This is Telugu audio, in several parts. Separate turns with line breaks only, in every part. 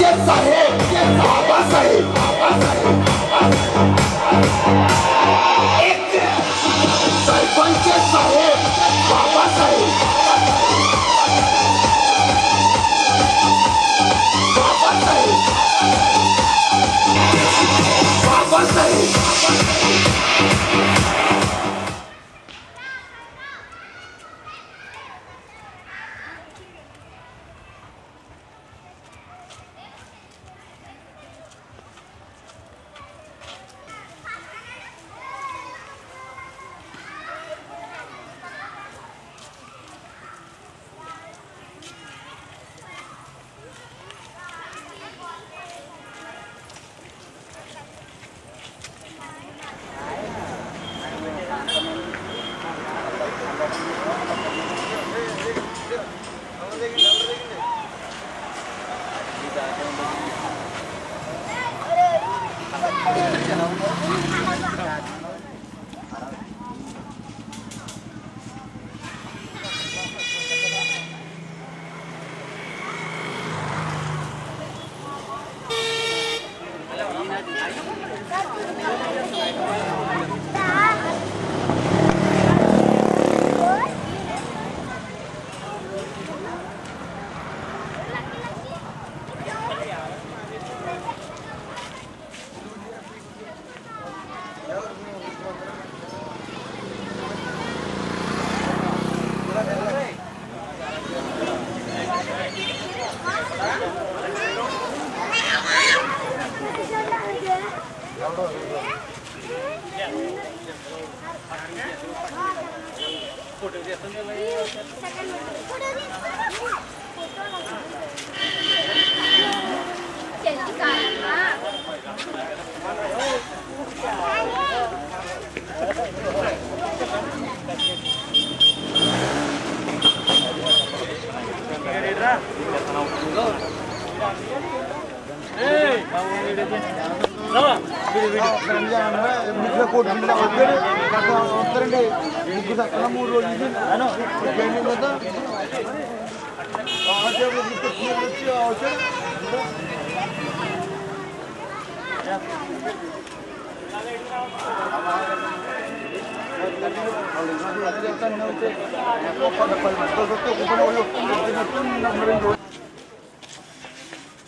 Yes, I am. Yes,
I am.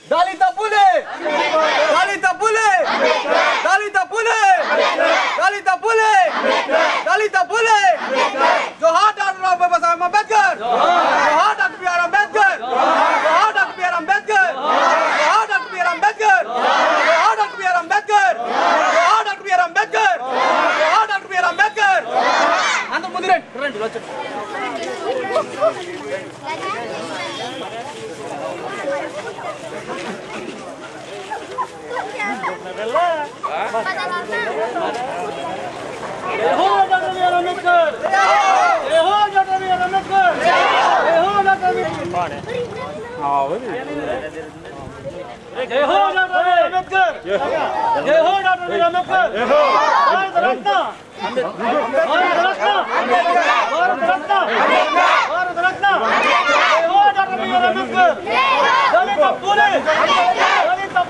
Dalita Pule! Dalita Pule! दलित फुले दलित फुले जोहार डॉक्टर बाबा साहब अंबेडकर जोहार डॉक्टर बी आर अंबेडकर जोहार डॉक्टर बी आर अंबेडकर जोहार डॉक्टर
बी आर
अंबेडकर जोहार डॉक्टर बी आर अंबेडकर जोहार डॉक्टर बी आर अंबेडकर जोहार डॉक्टर बी आर अंबेडकर అందరూ ముందు రండి రండి
వచ్చండి
Thank you. जय हो डॉक्टर अम्बेडकर जय हो डॉक्टर अम्बेडकर भारत रत्न भारत रत्न भारत रत्न भारत रत्न जय हो डॉक्टर अम्बेडकर दलित पूरे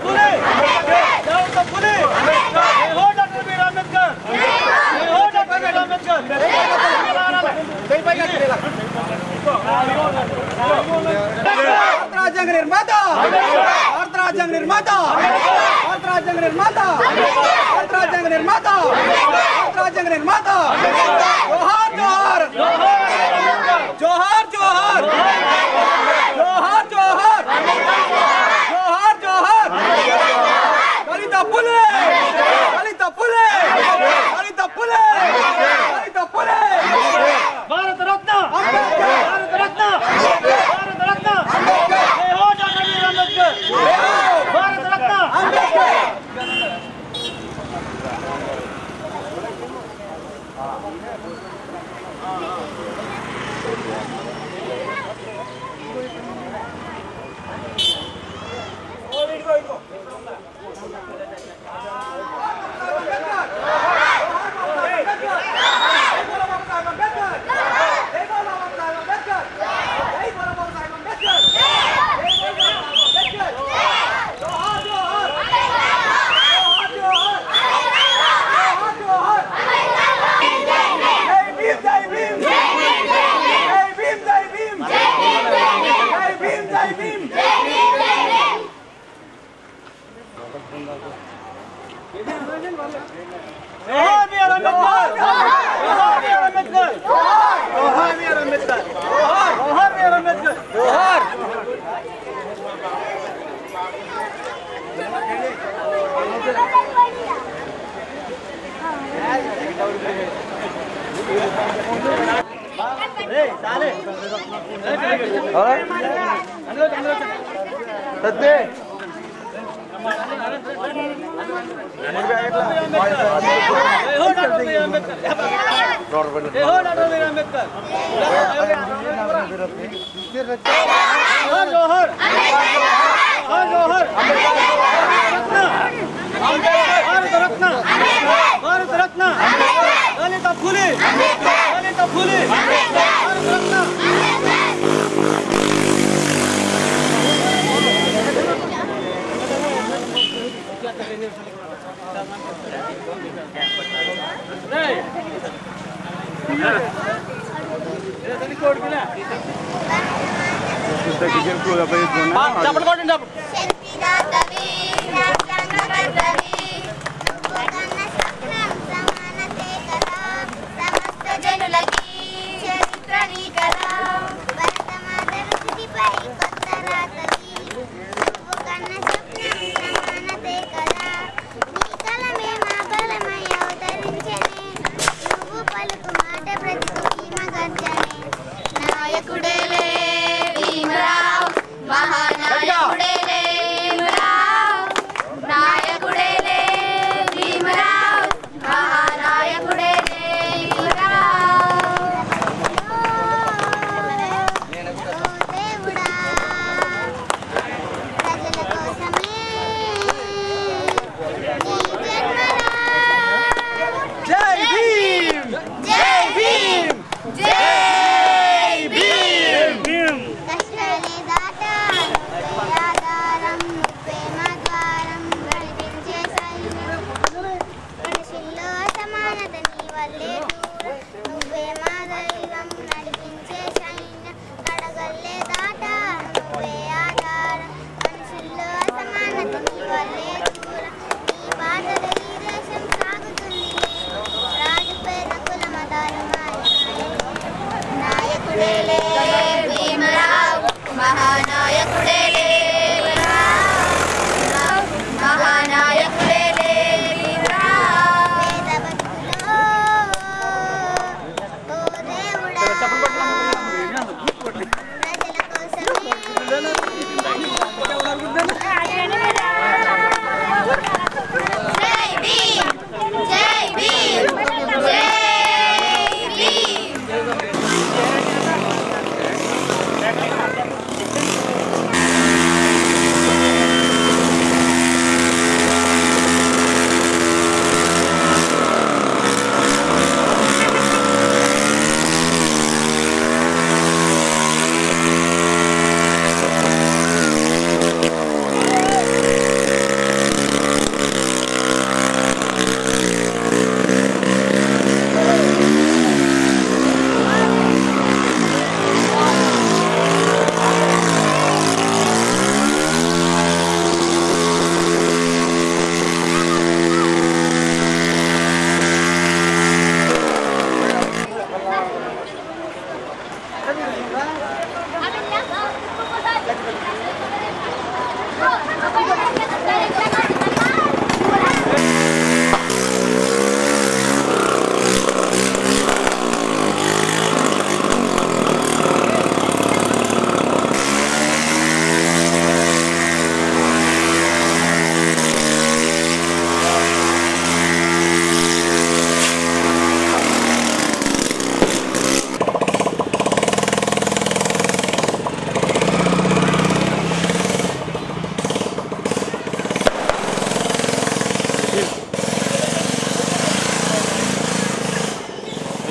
फुले जय हो फुले जय हो डॉक्टर भीमराव अंबेडकर जय हो डॉक्टर भीमराव अंबेडकर రాజ్యాంగ నిర్మాత భారత రాజ్యాంగ నిర్మాత భారత రాజ్యాంగ నిర్మాత భారత రాజ్యాంగ నిర్మాత భారత రాజ్యాంగ నిర్మాత జోహార్ జోహార్ జోహార్ జోహార్ జోహార్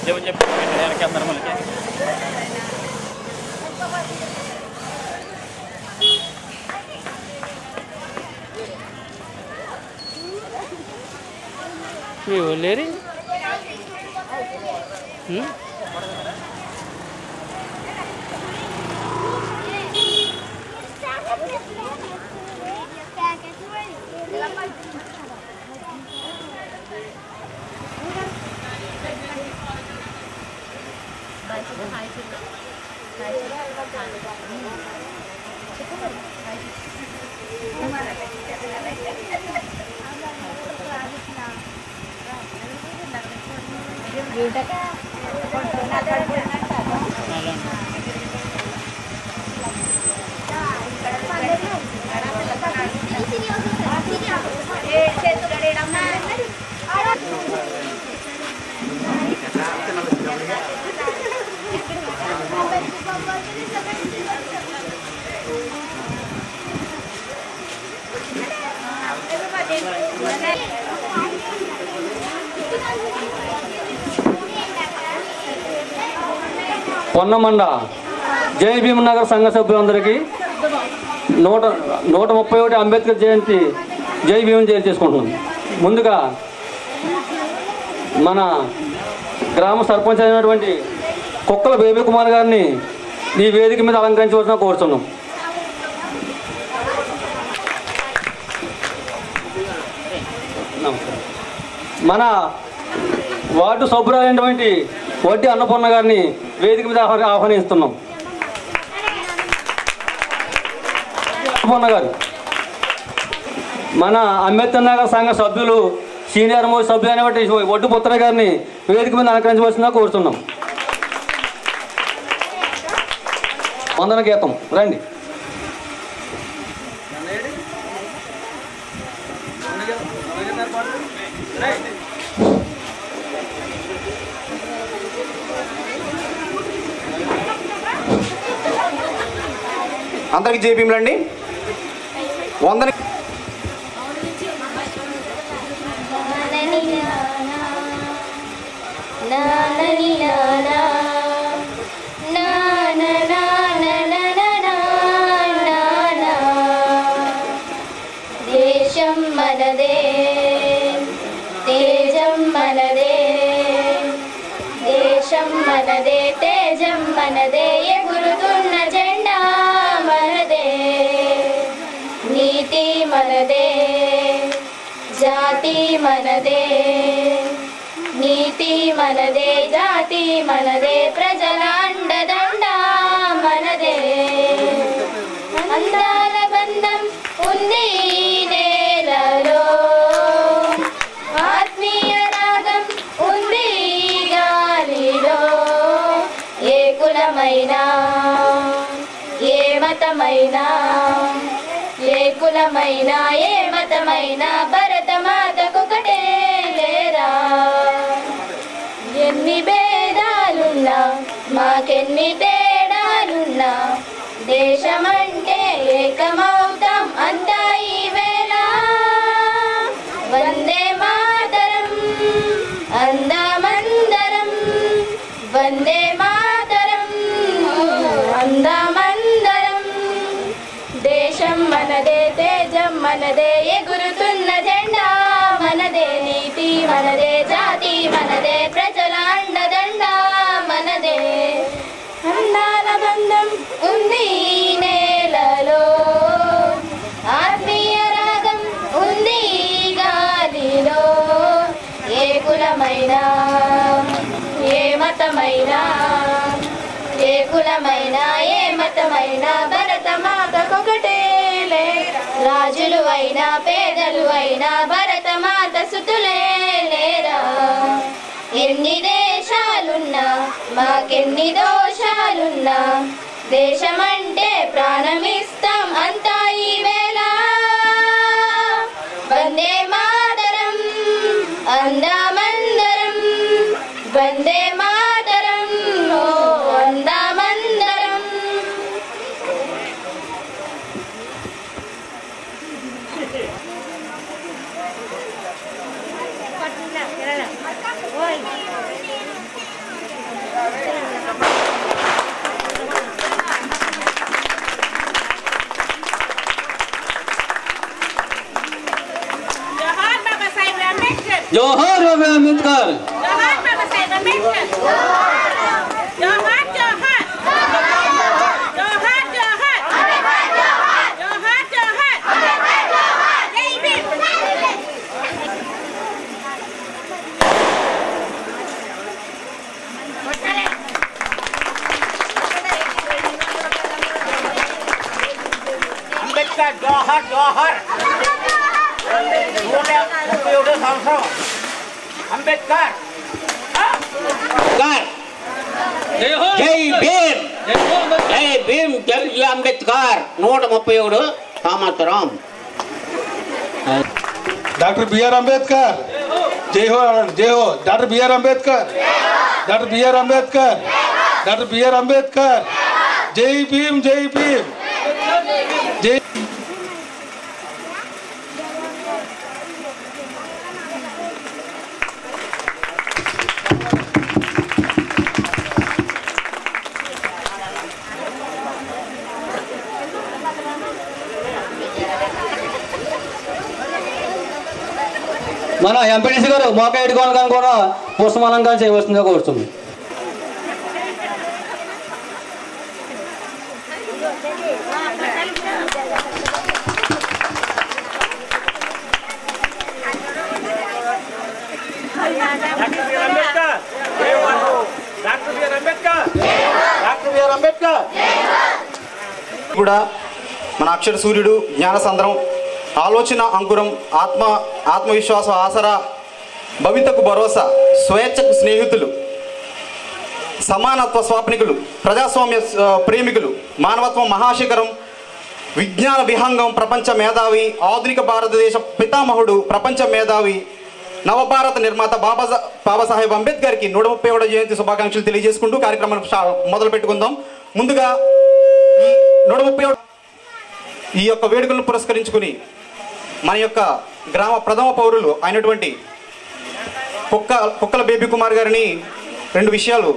ఉద్యోగం చెప్పి వెనక్కి వెళ్తారు మళ్ళీ
మీ వాళ్ళేరి పొన్నమండ జై భీమనగర్ సంఘ సభ్యులందరికీ నూట నూట ముప్పై ఒకటి అంబేద్కర్ జయంతి జై భీమన్ జయంతి చేసుకుంటున్నాం ముందుగా మన గ్రామ సర్పంచ్ అయినటువంటి కుక్కల బేబీ కుమార్ గారిని ఈ వేదిక మీద అలంకరించవలసిన కోరుతున్నాం మన వార్డు సభ్యులైనటువంటి వడ్డీ అన్నపూర్ణ గారిని వేదిక మీద ఆహ్వానిస్తున్నాం. గారు మన అంబేద్కర్ నగర్ సంఘ సభ్యులు సీనియర్ మోస్ట్ సభ్యులు అయినటువంటి ఒడ్డు పుత్ర గారిని వేదిక మీద అలంకరించవలసిందిగా కోరుతున్నాం. వందన గీతం. రండి.
అందరికి జేబీములండి వందని
మనదే నీతి మనదే జాతి మనదే ప్రజల
భేదాలున్నా మాకెన్ని తేడాలున్నా? దేశమంటే ఏకమవుతాం అంతా ఈ వేళ వందే మాతరం అందమందరం. వందే మాతరం అందమందరం. దేశం మనదే తేజం మనదే ఎగురుతున్న జెండా. మనదే నీతి మనదే జాతి మనదే ప్ర ఆనందం ఉంది నేలలో. ఆత్మీయ రాగం ఉంది గాలిలో. ఏ కులమైనా ఏ మతమైనా ఏ కులమైనా ఏ మతమైనా భరత మాతకొకటే రాజులు అయినా పేదలు అయినా భరత మాత సుతులే లేరా. ఎన్ని దేశాలున్నా మాకెన్ని దోషాలున్నా దేశమంటే ప్రాణమిస్తాం అంతా ఈ
అంబేద్కర్
జోహార్ బాబా అంబేద్కర్
జోహార్ బాబా సాహెబ్ అంబేద్కర్ జోహార్ జోహార్ జోహార్ జోహార్ జోహార్ జోహార్ జై భీమ్
అంబేద్కర్ జోహర్ జోహర్ నూట ముప్పై ఒకటో సంవత్సరం అంబేద్కర్
జై
భీమ్ జై భీమ్ జై అంబేద్కర్ నూట ముప్పై ఏడు సంవత్సరం
డాక్టర్ బిఆర్ అంబేద్కర్ జై హో జై హో doctor B R Ambedkar doctor B R Ambedkar doctor B R Ambedkar జై భీమ్ జై భీమ్ జై
మన ఎంపీటీసీ గారు మోక ఎడుకోవాలి కానీ కూడా పుష్పమాలంగా చేయవలసిందిగా కోరుతుంది.
కూడా మన అక్షర సూర్యుడు జ్ఞానసంద్రం ఆలోచన అంకురం ఆత్మ ఆత్మవిశ్వాసం ఆసరా భవితకు భరోసా స్వేచ్ఛకు స్నేహితులు సమానత్వ స్వాప్నికులు ప్రజాస్వామ్య ప్రేమికులు మానవత్వం మహాశిఖరం విజ్ఞాన విహంగం ప్రపంచ మేధావి ఆధునిక భారతదేశ పితామహుడు ప్రపంచ మేధావి నవభారత నిర్మాత బాబా బాబాసాహెబ్ అంబేద్కర్కి నూట ముప్పై ఏడవ జయంతి శుభాకాంక్షలు తెలియజేసుకుంటూ కార్యక్రమం మొదలు పెట్టుకుందాం. ముందుగా నూట ముప్పై ఈ యొక్క వేడుకలను పురస్కరించుకుని మన యొక్క గ్రామ ప్రథమ పౌరులు అయినటువంటి కుక్క కుక్కల బేబీ కుమార్ గారిని రెండు విషయాలు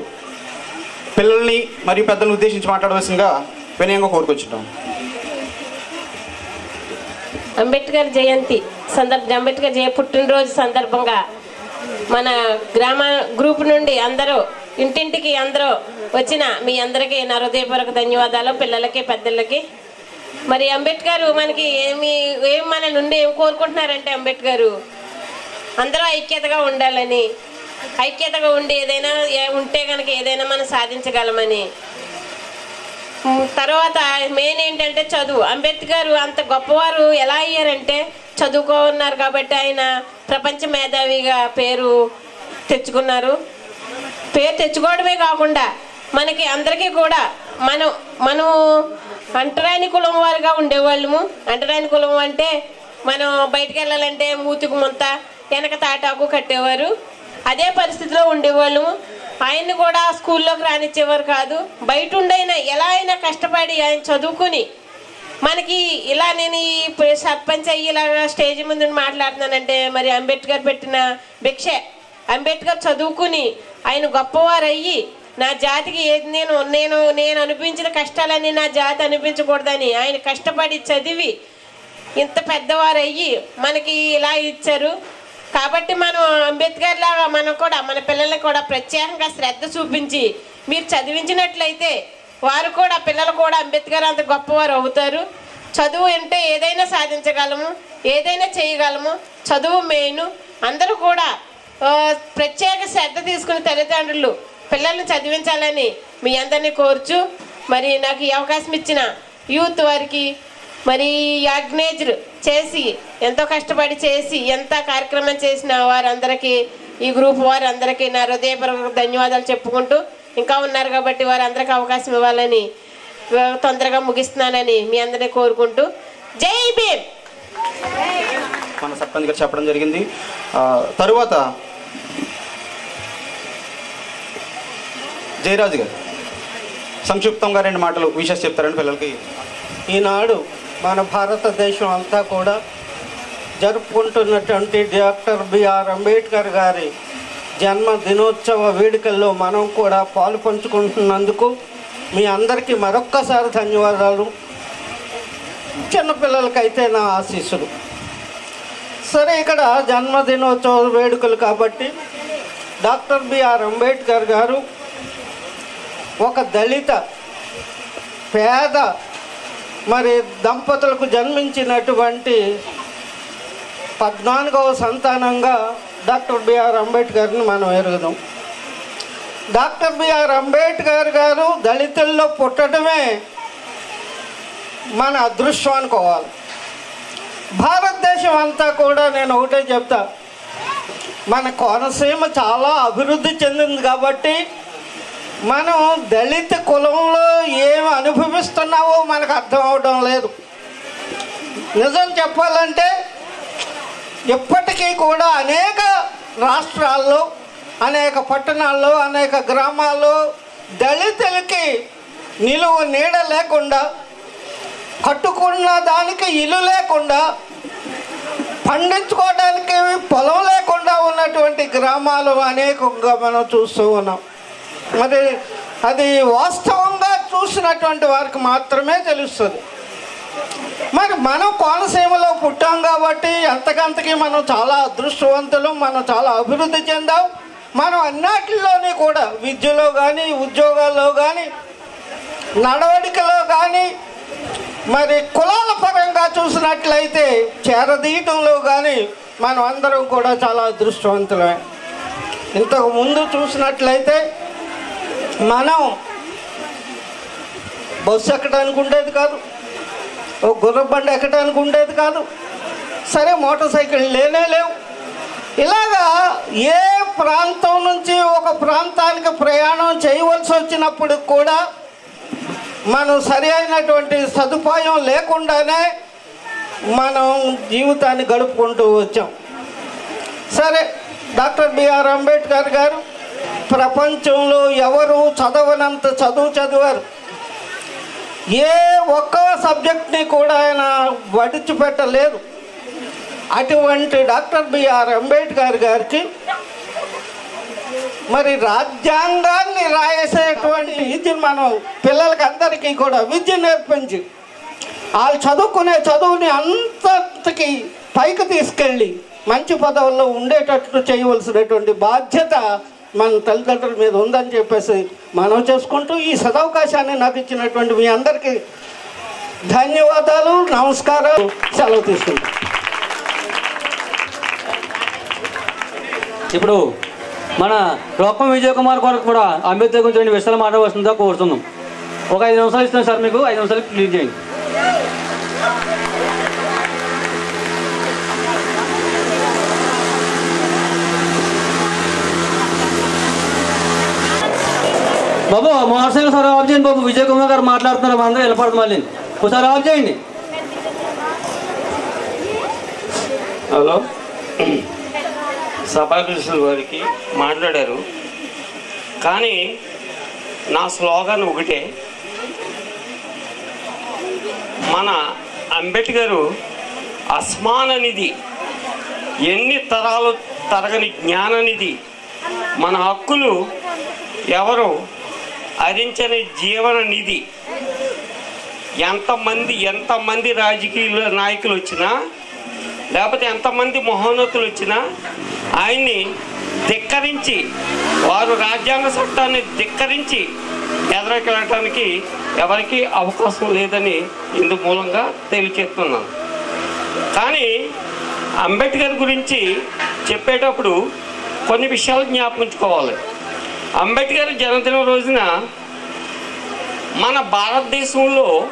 పిల్లల్ని మరియు పెద్దలను ఉద్దేశించి మాట్లాడవలసిందిగా వినయంగా కోరుకొచ్చుంటాం
అంబేద్కర్ జయంతి సందర్భ అంబేద్కర్ జయ పుట్టినరోజు సందర్భంగా మన గ్రామ గ్రూప్ నుండి అందరూ ఇంటింటికి అందరూ వచ్చిన మీ అందరికీ నా హృదయపూర్వక ధన్యవాదాలు పిల్లలకి పెద్దలకి. మరి అంబేద్కర్ మనకి ఏమి ఏం మన నుండి ఏం కోరుకుంటున్నారంటే అంబేద్కర్? అందరూ ఐక్యతగా ఉండాలని ఐక్యతగా ఉండి ఏదైనా ఉంటే కనుక ఏదైనా మనం సాధించగలమని. తర్వాత మెయిన్ ఏంటంటే చదువు. అంబేద్కర్ అంత గొప్పవారు ఎలా అయ్యారంటే చదువుకోన్నారు కాబట్టి ఆయన ప్రపంచ మేధావిగా పేరు తెచ్చుకున్నారు. పేరు తెచ్చుకోవడమే కాకుండా మనకి అందరికీ కూడా మనం మనం అంటరాని కులం వారుగా ఉండేవాళ్ళము. అంటరాని కులం అంటే మనం బయటకు వెళ్ళాలంటే మూతికి ముంత వెనక తాటాకు కట్టేవారు. అదే పరిస్థితిలో ఉండేవాళ్ళము. ఆయన్ని కూడా స్కూల్లోకి రానిచ్చేవారు కాదు. బయట ఉండైనా ఎలా అయినా కష్టపడి ఆయన చదువుకుని మనకి ఇలా నేను ఈ సర్పంచ్ అయ్యి ఇలా స్టేజ్ ముందు మాట్లాడుతున్నానంటే మరి అంబేద్కర్ పెట్టిన భిక్షే. అంబేద్కర్ చదువుకుని ఆయన గొప్పవారు అయ్యి నా జాతికి ఏది నేను నేను నేను అనిపించిన కష్టాలన్నీ నా జాతి అనిపించకూడదని ఆయన కష్టపడి చదివి ఇంత పెద్దవారు అయ్యి మనకి ఇలా ఇచ్చారు. కాబట్టి మనం అంబేద్కర్ లాగా మనం కూడా మన పిల్లలకు కూడా ప్రత్యేకంగా శ్రద్ధ చూపించి మీరు చదివించినట్లయితే వారు కూడా పిల్లలు కూడా అంబేద్కర్ అంత గొప్పవారు అవుతారు. చదువు అంటే ఏదైనా సాధించగలము ఏదైనా చేయగలము. చదువు మెయిన్. అందరూ కూడా ప్రత్యేక శ్రద్ధ తీసుకుని తల్లిదండ్రులు పిల్లల్ని చదివించాలని మీ అందరినీ కోరుచు. మరి నాకు ఈ అవకాశం ఇచ్చిన యూత్ వారికి మరి యాజ్ఞేజ్లు చేసి ఎంతో కష్టపడి చేసి ఎంత కార్యక్రమం చేసిన వారందరికీ ఈ గ్రూప్ వారందరికీ నా హృదయపూర్వక ధన్యవాదాలు చెప్పుకుంటూ ఇంకా ఉన్నారు కాబట్టి వారందరికీ అవకాశం ఇవ్వాలని తొందరగా ముగిస్తున్నానని మీ అందరినీ కోరుకుంటూ. జై భీమ్!
మన సర్పంచ్ గారు చెప్పడం జరిగింది. తరువాత జయరాజు గారు సంక్షిప్తంగా రెండు మాటలు విషయం చెప్తారండి పిల్లలకి.
ఈనాడు మన భారతదేశం అంతా కూడా జరుపుకుంటున్నటువంటి డాక్టర్ బిఆర్ అంబేద్కర్ గారి జన్మ దినోత్సవ వేడుకల్లో మనం కూడా పాలు పంచుకుంటున్నందుకు మీ అందరికీ మరొక్కసారి ధన్యవాదాలు. చిన్నపిల్లలకైతే నా ఆశీస్సులు. సరే ఇక్కడ జన్మదినోత్సవ వేడుకలు కాబట్టి డాక్టర్ బిఆర్ అంబేద్కర్ గారు ఒక దళిత పేద మరి దంపతులకు జన్మించినటువంటి పద్నాలుగవ సంతానంగా డాక్టర్ బిఆర్ అంబేద్కర్ని మనం ఎరుగుదాం. డాక్టర్ బిఆర్ అంబేద్కర్ గారు దళితుల్లో పుట్టడమే మన అదృష్టం అనుకోవాలి. భారతదేశం అంతా కూడా నేను ఒకటే చెప్తా. మన కోనసీమ చాలా అభివృద్ధి చెందింది కాబట్టి మనం దళిత కులంలో ఏమి అనుభవిస్తున్నావో మనకు అర్థం అవడం లేదు. నిజం చెప్పాలంటే ఇప్పటికీ కూడా అనేక రాష్ట్రాల్లో అనేక పట్టణాల్లో అనేక గ్రామాల్లో దళితులకి నిలువ నీడ లేకుండా కట్టుకున్న దానికి ఇల్లు లేకుండా పండించుకోవడానికి పొలం లేకుండా ఉన్నటువంటి గ్రామాలు అనేకంగా మనం చూస్తూ ఉన్నాం. మరి అది వాస్తవంగా చూసినటువంటి వారికి మాత్రమే తెలుస్తుంది. మరి మనం కోనసీమలో పుట్టాం కాబట్టి ఎంతకంతకి మనం చాలా అదృష్టవంతులు మనం చాలా అభివృద్ధి చెందాం. మనం అన్నిటిలోని కూడా విద్యలో కానీ ఉద్యోగాల్లో కానీ నడవడికలో కానీ మరి కులాల పరంగా చూసినట్లయితే చేరదీయటంలో కానీ మనం అందరం కూడా చాలా అదృష్టవంతులమే. ఇంతకు ముందు చూసినట్లయితే మనం బస్సు ఎక్కడానికి ఉండేది కాదు. ఓ గుర్రబండి ఎక్కడానికి ఉండేది కాదు. సరే మోటార్ సైకిల్ లేనే లేవు. ఇలాగా ఏ ప్రాంతం నుంచి ఒక ప్రాంతానికి ప్రయాణం చేయవలసి వచ్చినప్పుడు కూడా మనం సరి అయినటువంటి సదుపాయం లేకుండానే మనం జీవితాన్ని గడుపుకుంటూ వచ్చాం. సరే డాక్టర్ బిఆర్ అంబేద్కర్ గారు ప్రపంచంలో ఎవరు చదవనంత చదువు చదివారు. ఏ ఒక్క సబ్జెక్ట్ని కూడా ఆయన వడిచిపెట్టలేదు. అటువంటి డాక్టర్ బిఆర్ అంబేద్కర్ గారికి మరి రాజ్యాంగాన్ని రాయేసేటువంటి విద్యను మనం పిల్లలకి అందరికీ కూడా విద్య నేర్పించి వాళ్ళు చదువుకునే చదువుని అంతటికి పైకి తీసుకెళ్ళి మంచి పదవుల్లో ఉండేటట్లు చేయవలసినటువంటి బాధ్యత మన తల్లిదండ్రుల మీద ఉందని చెప్పేసి మనం చేసుకుంటూ ఈ సదవకాశాన్ని నాకు ఇచ్చినటువంటి మీ అందరికీ ధన్యవాదాలు నమస్కారం సెలవు తీసుకుంటాం.
ఇప్పుడు మన రొక్కం విజయ్ కుమార్ కొరకు కూడా అంబేద్కర్ గురించి రెండు విషయాలు మాట్లాడవలసిందిగా కోరుతున్నాం. ఒక ఐదు నిమిషాలు ఇస్తాం సార్ మీకు ఐదు నిమిషాలు క్లియర్ చేయండి. బాబు మోటార్ సైకిల్ సార్ ఆఫ్ చేయండి బాబు. విజయ్ కుమార్ గారు మాట్లాడుతున్నారు అందరూ వెళ్ళపడదు మళ్ళీ. ఒకసారి ఆఫ్ చేయండి.
హలో. సభాధ్యక్షుల వారికి మాట్లాడారు. కానీ నా స్లోగన్ ఒకటే. మన అంబేద్కర్ అస్మాననిధి ఎన్ని తరాలు తరగని జ్ఞాననిధి మన హక్కులు ఎవరు హరించని జీవన నిధి. ఎంతమంది ఎంతమంది రాజకీయ నాయకులు వచ్చినా లేకపోతే ఎంతమంది మహోన్నతులు వచ్చినా ఆయన్ని ధిక్కరించి వారు రాజ్యాంగ చట్టాన్ని ధిక్కరించి ఎదురకెళ్ళటానికి ఎవరికి అవకాశం లేదని ఇందు మూలంగా తెలియచేస్తున్నాను. కానీ అంబేద్కర్ గురించి చెప్పేటప్పుడు కొన్ని విషయాలు జ్ఞాపించుకోవాలి అంబేద్కర్ జన్మదినం రోజున మన భారతదేశంలో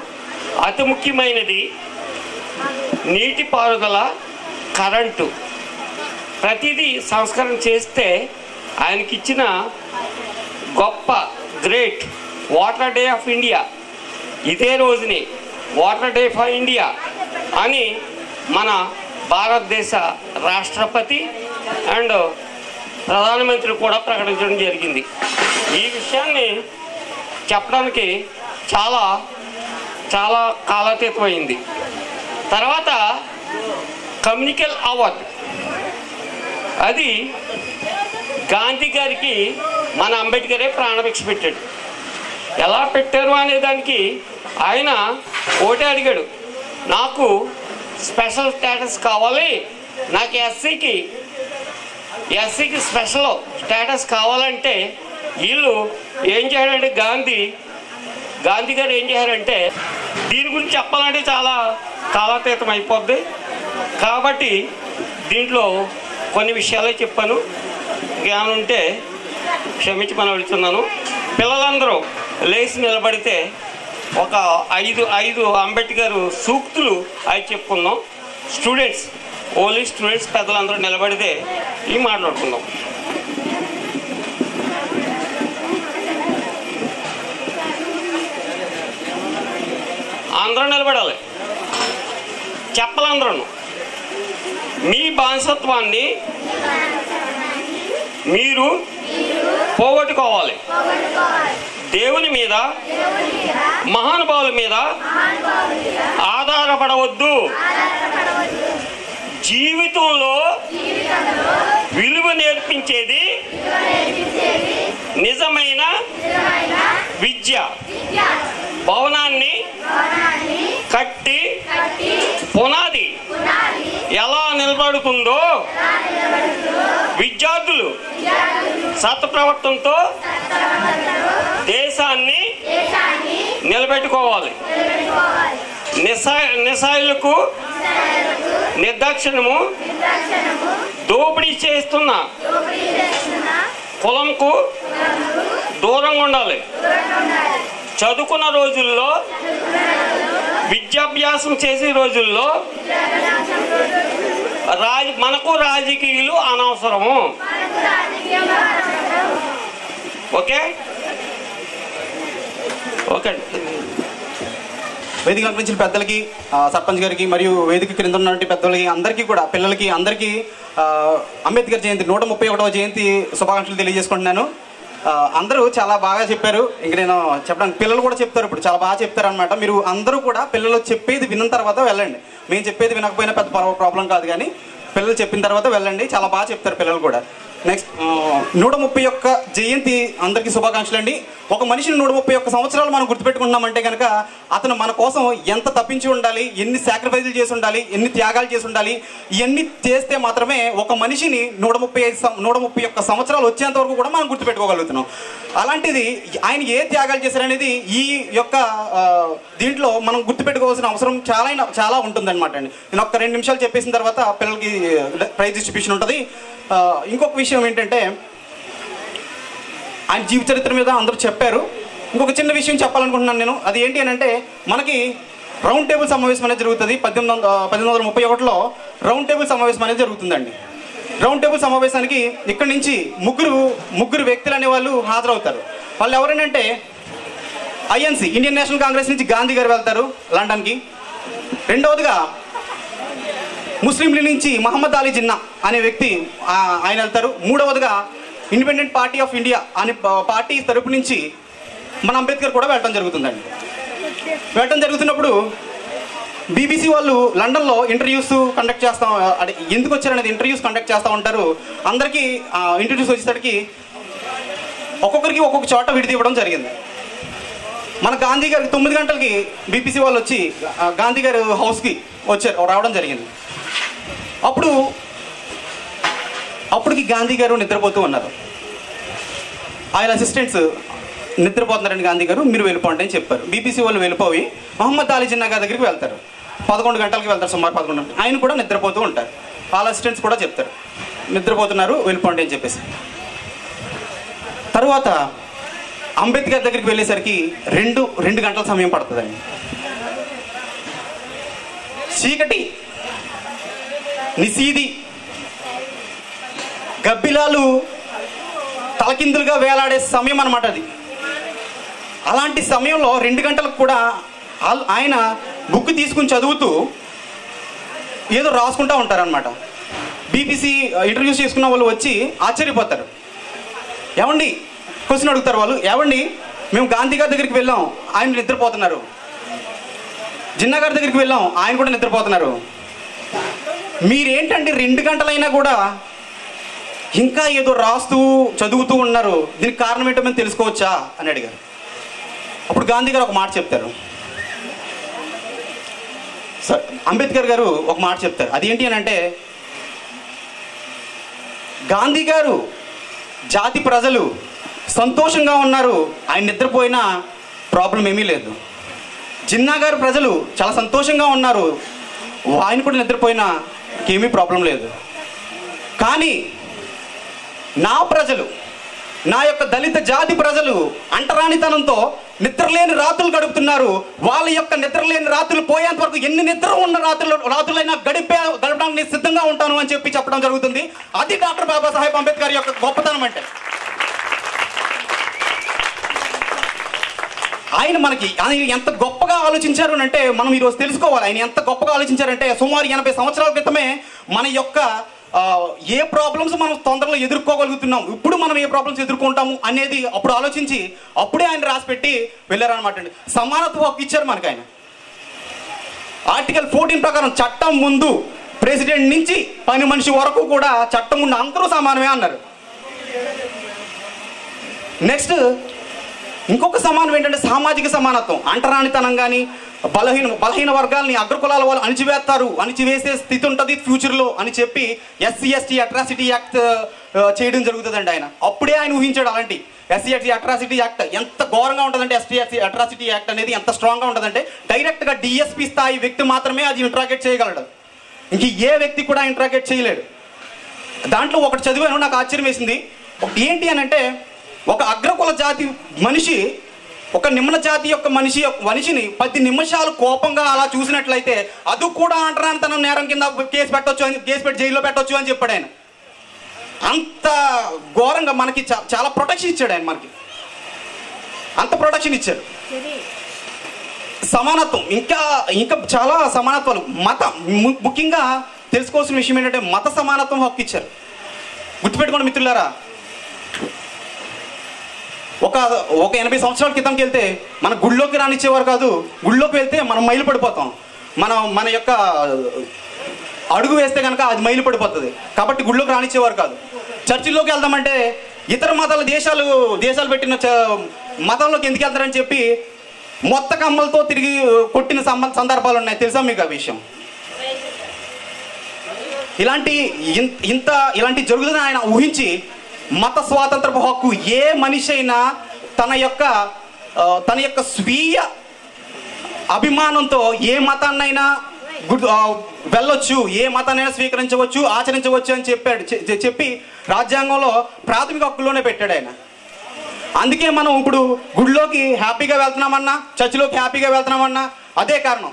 అతి ముఖ్యమైనది నీటిపారుదల కరెంటు. ప్రతిదీ సంస్కరణ చేస్తే ఆయనకిచ్చిన గొప్ప great water day of India. ఇదే రోజుని వాటర్ డే ఫర్ ఇండియా అని మన భారతదేశ రాష్ట్రపతి అండ్ ప్రధానమంత్రి కూడా ప్రకటించడం జరిగింది. ఈ విషయాన్ని చెప్పడానికి చాలా చాలా కాలాతీతమైంది. తర్వాత కమ్యూనికల్ అవార్డ్. అది గాంధీ గారికి మన అంబేద్కరే ప్రాణభిక్ష పెట్టాడు. ఎలా పెట్టారు అనే దానికి ఆయన ఓటే అడిగాడు. నాకు స్పెషల్ స్టేటస్ కావాలి నాకు ఎస్సీకి ఎస్సీకి స్పెషల్ స్టేటస్ కావాలంటే వీళ్ళు ఏం చేయాలంటే గాంధీ గాంధీ గారు ఏం చేశారంటే దీని గురించి చెప్పాలంటే చాలా కాలాతీతం అయిపోద్ది. కాబట్టి దీంట్లో కొన్ని విషయాలే చెప్పాను. జ్ఞానం ఉంటే మనం వెళుతున్నాను. పిల్లలందరూ లేచి నిలబడితే ఒక ఐదు ఐదు అంబేద్కర్ సూక్తులు అవి చెప్పుకుందాం. స్టూడెంట్స్ ఓన్లీ స్టూడెంట్స్ పెద్దలందరూ నిలబడితే ఇవి మాట్లాడుకుందాం అందరూ నిలబడాలి. చెప్పలందరూ మీ బానిసత్వాన్ని మీరు పోగొట్టుకోవాలి. దేవుని మీద మహానుభావుల మీద ఆధారపడవద్దు. జీవితంలో విలువ నేర్పించేది నిజమైన విద్య. భవనాన్ని కట్టి పునాది ఎలా నిలబడుతుందో విద్యార్థులు సత్ప్రవర్తనతో దేశాన్ని నిలబెట్టుకోవాలి. నిసాయులకు నిర్దాక్షిణము దోపిడీ చేస్తున్న కులంకు దూరంగా ఉండాలి. చదువుకున్న రోజుల్లో విద్యాభ్యాసం చేసే రోజుల్లో రాజ మనకు రాజకీయాలు అనవసరము. ఓకే? ఓకే.
వేదిక నుంచి పెద్దలకి సర్పంచ్ గారికి మరియు వేదిక క్రింద ఉన్నటువంటి పెద్దలకి అందరికీ కూడా పిల్లలకి అందరికీ అంబేద్కర్ జయంతి నూట ముప్పై ఒకటవ జయంతి శుభాకాంక్షలు తెలియజేసుకుంటున్నాను. అందరూ చాలా బాగా చెప్పారు. ఇంక నేను చెప్పడానికి పిల్లలు కూడా చెప్తారు ఇప్పుడు చాలా బాగా చెప్తారు అనమాట మీరు అందరూ కూడా పిల్లలు చెప్పేది విన్న తర్వాత వెళ్ళండి. మేము చెప్పేది వినకపోయినా పెద్ద ప్రాబ్లం కాదు కానీ పిల్లలు చెప్పిన తర్వాత వెళ్ళండి. చాలా బాగా చెప్తారు పిల్లలు కూడా. నెక్స్ట్ నూట ముప్పై ఒక్క జయంతి అందరికీ శుభాకాంక్షలు అండి ఒక మనిషిని నూట ముప్పై ఒక్క సంవత్సరాలు మనం గుర్తుపెట్టుకుంటున్నామంటే కనుక అతను మన కోసం ఎంత తప్పించి ఉండాలి ఎన్ని సాక్రిఫైజులు చేసి ఉండాలి ఎన్ని త్యాగాలు చేసి ఉండాలి ఇవన్నీ చేస్తే మాత్రమే ఒక మనిషిని నూట ముప్పై ఐదు నూట ముప్పై ఒక్క సంవత్సరాలు వచ్చేంత వరకు కూడా మనం గుర్తుపెట్టుకోగలుగుతున్నాం. అలాంటిది ఆయన ఏ త్యాగాలు చేశారనేది ఈ యొక్క దీంట్లో మనం గుర్తుపెట్టుకోవాల్సిన అవసరం చాలా చాలా ఉంటుందన్నమాట అండి. నేను ఒక రెండు నిమిషాలు చెప్పేసిన తర్వాత పిల్లలకి ప్రైజ్ డిస్ట్రిబ్యూషన్ ఉంటుంది. ఇంకొక విషయం ఏంటంటే ఆయన జీవిత చరిత్ర మీద అందరూ చెప్పారు. ఇంకొక చిన్న విషయం చెప్పాలనుకుంటున్నాను నేను. అది ఏంటి అని అంటే మనకి రౌండ్ టేబుల్ సమావేశం అనేది జరుగుతుంది. పద్దెనిమిది వందల పద్దెనిమిది వందల ముప్పై ఒకటిలో రౌండ్ టేబుల్ సమావేశం అనేది జరుగుతుందండి. రౌండ్ టేబుల్ సమావేశానికి ఇక్కడి నుంచి ముగ్గురు ముగ్గురు వ్యక్తులు అనేవాళ్ళు హాజరవుతారు. వాళ్ళు ఎవరేనంటే I N C Indian National Congress నుంచి గాంధీ గారు వెళ్తారు లండన్కి. రెండవదిగా ముస్లింల నుంచి మహమ్మద్ అలీ జిన్నా అనే వ్యక్తి ఆయన వెళ్తారు. మూడవదిగా ఇండిపెండెంట్ పార్టీ ఆఫ్ ఇండియా అనే పార్టీ తరపు నుంచి మన అంబేద్కర్ కూడా వెళ్ళడం జరుగుతుందండి. వెళ్ళడం జరుగుతున్నప్పుడు బీబీసీ వాళ్ళు లండన్లో ఇంటర్వ్యూస్ కండక్ట్ చేస్తాం అదే ఎందుకు వచ్చారనేది ఇంటర్వ్యూస్ కండక్ట్ చేస్తూ ఉంటారు. అందరికీ ఇంటర్వ్యూస్ వచ్చేసరికి ఒక్కొక్కరికి ఒక్కొక్క చోట విడిది ఇవ్వడం జరిగింది. మన గాంధీ గారికి తొమ్మిది గంటలకి బీపీసీ వాళ్ళు వచ్చి గాంధీ గారు హౌస్కి వచ్చారు రావడం జరిగింది. అప్పుడు అప్పటికి గాంధీ గారు నిద్రపోతూ ఉన్నారు. ఆయన అసిస్టెంట్స్ నిద్రపోతున్నారని గాంధీ గారు మీరు వెళ్ళిపోండి అని చెప్పారు. బీబీసీ వాళ్ళు వెళ్ళిపోయి మహమ్మద్ అలీ జిన్నా గారి దగ్గరికి వెళ్తారు. పదకొండు గంటలకి వెళ్తారు సుమారు పదకొండు గంటలు ఆయన కూడా నిద్రపోతూ ఉంటారు. వాళ్ళ అసిస్టెంట్స్ కూడా చెప్తారు. నిద్రపోతున్నారు వెళ్ళిపోండి అని చెప్పేసి. తర్వాత అంబేద్కర్ దగ్గరికి వెళ్ళేసరికి రెండు రెండు గంటల సమయం పడుతుందండి. చీకటి నిసీది. గబ్బిలాలు తలకిందులుగా వేలాడే సమయం అనమాట అది. అలాంటి సమయంలో రెండు గంటలకు కూడా ఆయన బుక్ తీసుకుని చదువుతూ ఏదో రాసుకుంటా ఉంటారనమాట బీబీసీ ఇంటర్వ్యూస్ చేసుకున్న వాళ్ళు వచ్చి ఆశ్చర్యపోతారు. ఏమండి? క్వశ్చన్ అడుగుతారు వాళ్ళు. ఏమండి? మేము గాంధీ గారి దగ్గరికి వెళ్ళాం. ఆయన నిద్రపోతున్నారు. జిన్నా గారి దగ్గరికి వెళ్ళాం. ఆయన కూడా నిద్రపోతున్నారు. మీరేంటండి రెండు గంటలైనా కూడా ఇంకా ఏదో రాస్తూ చదువుతూ ఉన్నారు? దీనికి కారణం ఏంటో మేము తెలుసుకోవచ్చా? అని అడిగారు. అప్పుడు గాంధీ గారు ఒక మాట చెప్తారు. అంబేద్కర్ గారు ఒక మాట చెప్తారు. అదేంటి అని అంటే గాంధీ గారు జాతి ప్రజలు సంతోషంగా ఉన్నారు ఆయన నిద్రపోయినా ప్రాబ్లం ఏమీ లేదు. జిన్నా గారు ప్రజలు చాలా సంతోషంగా ఉన్నారు ఆయన కూడా నిద్రపోయినా ఏమీ ప్రాబ్లం లేదు. కానీ నా ప్రజలు నా యొక్క దళిత జాతి ప్రజలు అంటరానితనంతో నిద్రలేని రాత్రులు గడుపుతున్నారు. వాళ్ళ యొక్క నిద్రలేని రాత్రులు పోయేంత వరకు ఎన్ని నిద్ర ఉన్న రాత్రులు రాత్రులైనా గడిపే గడపడానికి నేను సిద్ధంగా ఉంటాను అని చెప్పి చెప్పడం జరుగుతుంది. అది డాక్టర్ బాబాసాహెబ్ అంబేద్కర్ యొక్క గొప్పతనం అంటే. ఆయన మనకి ఆయన ఎంత గొప్పగా ఆలోచించారు అంటే మనం ఈరోజు తెలుసుకోవాలి. ఆయన ఎంత గొప్పగా ఆలోచించారంటే సుమారు ఎనభై సంవత్సరాల క్రితమే మన యొక్క ఏ ప్రాబ్లమ్స్ మనం తొందరలో ఎదుర్కోగలుగుతున్నాం ఇప్పుడు మనం ఏ ప్రాబ్లమ్స్ ఎదుర్కొంటాము అనేది అప్పుడు ఆలోచించి అప్పుడే ఆయన రాసి పెట్టి వెళ్ళారనమాట అండి. సమానత్వ హక్కు ఇచ్చారు మనకి ఆయన. ఆర్టికల్ ఫోర్టీన్ ప్రకారం చట్టం ముందు ప్రెసిడెంట్ నుంచి పని మనిషి వరకు కూడా చట్టం ముందు అందరూ సమానమే అన్నారు. నెక్స్ట్ ఇంకొక సమానం ఏంటంటే సామాజిక సమానత్వం. అంటరానితనం కానీ బలహీన బలహీన వర్గాల్ని అగ్రకులాల వాళ్ళు అణిచివేస్తారు. అణిచివేసే స్థితి ఉంటుంది ఫ్యూచర్లో అని చెప్పి ఎస్సీ ఎస్టీ అట్రాసిటీ యాక్ట్ చేయడం జరుగుతుందండి ఆయన. అప్పుడే ఆయన ఊహించాడు అలాంటి. ఎస్సీ ఎస్టీ అట్రాసిటీ యాక్ట్ ఎంత ఘోరంగా ఉంటుందంటే ఎస్టీ ఎస్సీ అట్రాసిటీ యాక్ట్ అనేది ఎంత స్ట్రాంగ్గా ఉంటుందంటే డైరెక్ట్గా డిఎస్పీ స్థాయి వ్యక్తి మాత్రమే అది ఇంట్రాగేట్ చేయగలడు. ఇంక ఏ వ్యక్తి కూడా ఇంట్రాగేట్ చేయలేడు. దాంట్లో ఒకటి చదివాను నాకు ఆశ్చర్యం వేసింది. ఏంటి అని అంటే ఒక అగ్రకుల జాతి మనిషి ఒక నిమ్న జాతి యొక్క మనిషి మనిషిని పది నిమిషాలు కోపంగా అలా చూసినట్లయితే అది కూడా అంటరాని తన నేరం కింద కేసు పెట్టొచ్చు అని కేసు పెట్టి జైల్లో పెట్టొచ్చు అని చెప్పాడు ఆయన. అంత ఘోరంగా మనకి చాలా ప్రొటెక్షన్ ఇచ్చాడు ఆయన మనకి. అంత ప్రొటెక్షన్ ఇచ్చాడు. సమానత్వం ఇంకా ఇంకా చాలా సమానత్వాలు. మత ముఖ్యంగా తెలుసుకోవాల్సిన విషయం ఏంటంటే మత సమానత్వం హక్కు ఇచ్చారు. గుర్తుపెట్టుకోండి మిత్రులారా. ఒక ఒక ఎనభై సంవత్సరాల క్రితంకి వెళ్తే మన గుళ్ళోకి రానిచ్చేవారు కాదు గుళ్ళోకి వెళ్తే మనం మైలు పడిపోతాం. మనం మన యొక్క అడుగు వేస్తే కనుక అది మైలు పడిపోతుంది. కాబట్టి గుళ్ళోకి రానిచ్చేవారు కాదు. చర్చిల్లోకి వెళ్దామంటే ఇతర మతాల దేశాలు దేశాలు పెట్టిన చ- మతంలోకి ఎందుకు వెళ్తారని చెప్పి మొత్త కమ్మలతో తిరిగి కొట్టిన సందర్భాలు ఉన్నాయి. తెలుసా మీకు ఆ విషయం? ఇలాంటి ఇన్- ఇంత ఇలాంటి జరుగుతుందని ఆయన ఊహించి మత స్వాతంత్రపు హక్కు ఏ మనిషి అయినా తన యొక్క తన యొక్క స్వీయ అభిమానంతో ఏ మతాన్నైనా గుడ్ వెళ్ళొచ్చు ఏ మతాన్నైనా స్వీకరించవచ్చు ఆచరించవచ్చు అని చెప్పాడు చె- చెప్పి రాజ్యాంగంలో ప్రాథమిక హక్కులోనే పెట్టాడు ఆయన. అందుకే మనం ఇప్పుడు గుడిలోకి హ్యాపీగా వెళ్తున్నామన్నా చర్చిలోకి హ్యాపీగా వెళ్తున్నామన్నా అదే కారణం.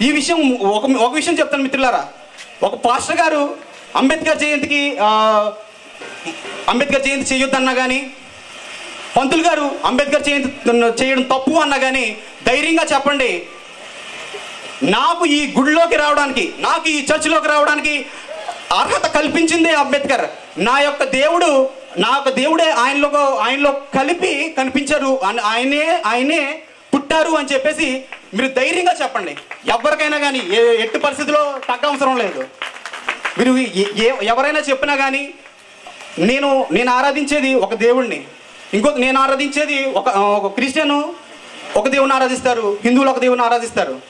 ఈ విషయం ఒక ఒక విషయం చెప్తాను మిత్రులారా. ఒక పాస్టర్ గారు అంబేద్కర్ జయంతికి అంబేద్కర్ జయంతి చేయొద్దన్నా కానీ పంతులు గారు అంబేద్కర్ జయంతి చేయడం తప్పు అన్నా కానీ ధైర్యంగా చెప్పండి. నాకు ఈ గుడిలోకి రావడానికి నాకు ఈ చర్చిలోకి రావడానికి అర్హత కల్పించిందే అంబేద్కర్. నా యొక్క దేవుడు నా యొక్క దేవుడే ఆయనలో ఆయనలో కలిపి కనిపించారు. ఆయనే ఆయనే పుట్టారు అని చెప్పేసి మీరు ధైర్యంగా చెప్పండి. ఎవరికైనా కానీ ఏ ఎట్టి పరిస్థితిలో తగ్గ అవసరం లేదు. మీరు ఏ- ఎవరైనా చెప్పినా కానీ నేను నేను ఆరాధించేది ఒక దేవుణ్ణి. ఇంకో నేను ఆరాధించేది ఒక ఒక క్రిస్టియను ఒక దేవుని ఆరాధిస్తారు హిందువులు ఒక దేవుని ఆరాధిస్తారు.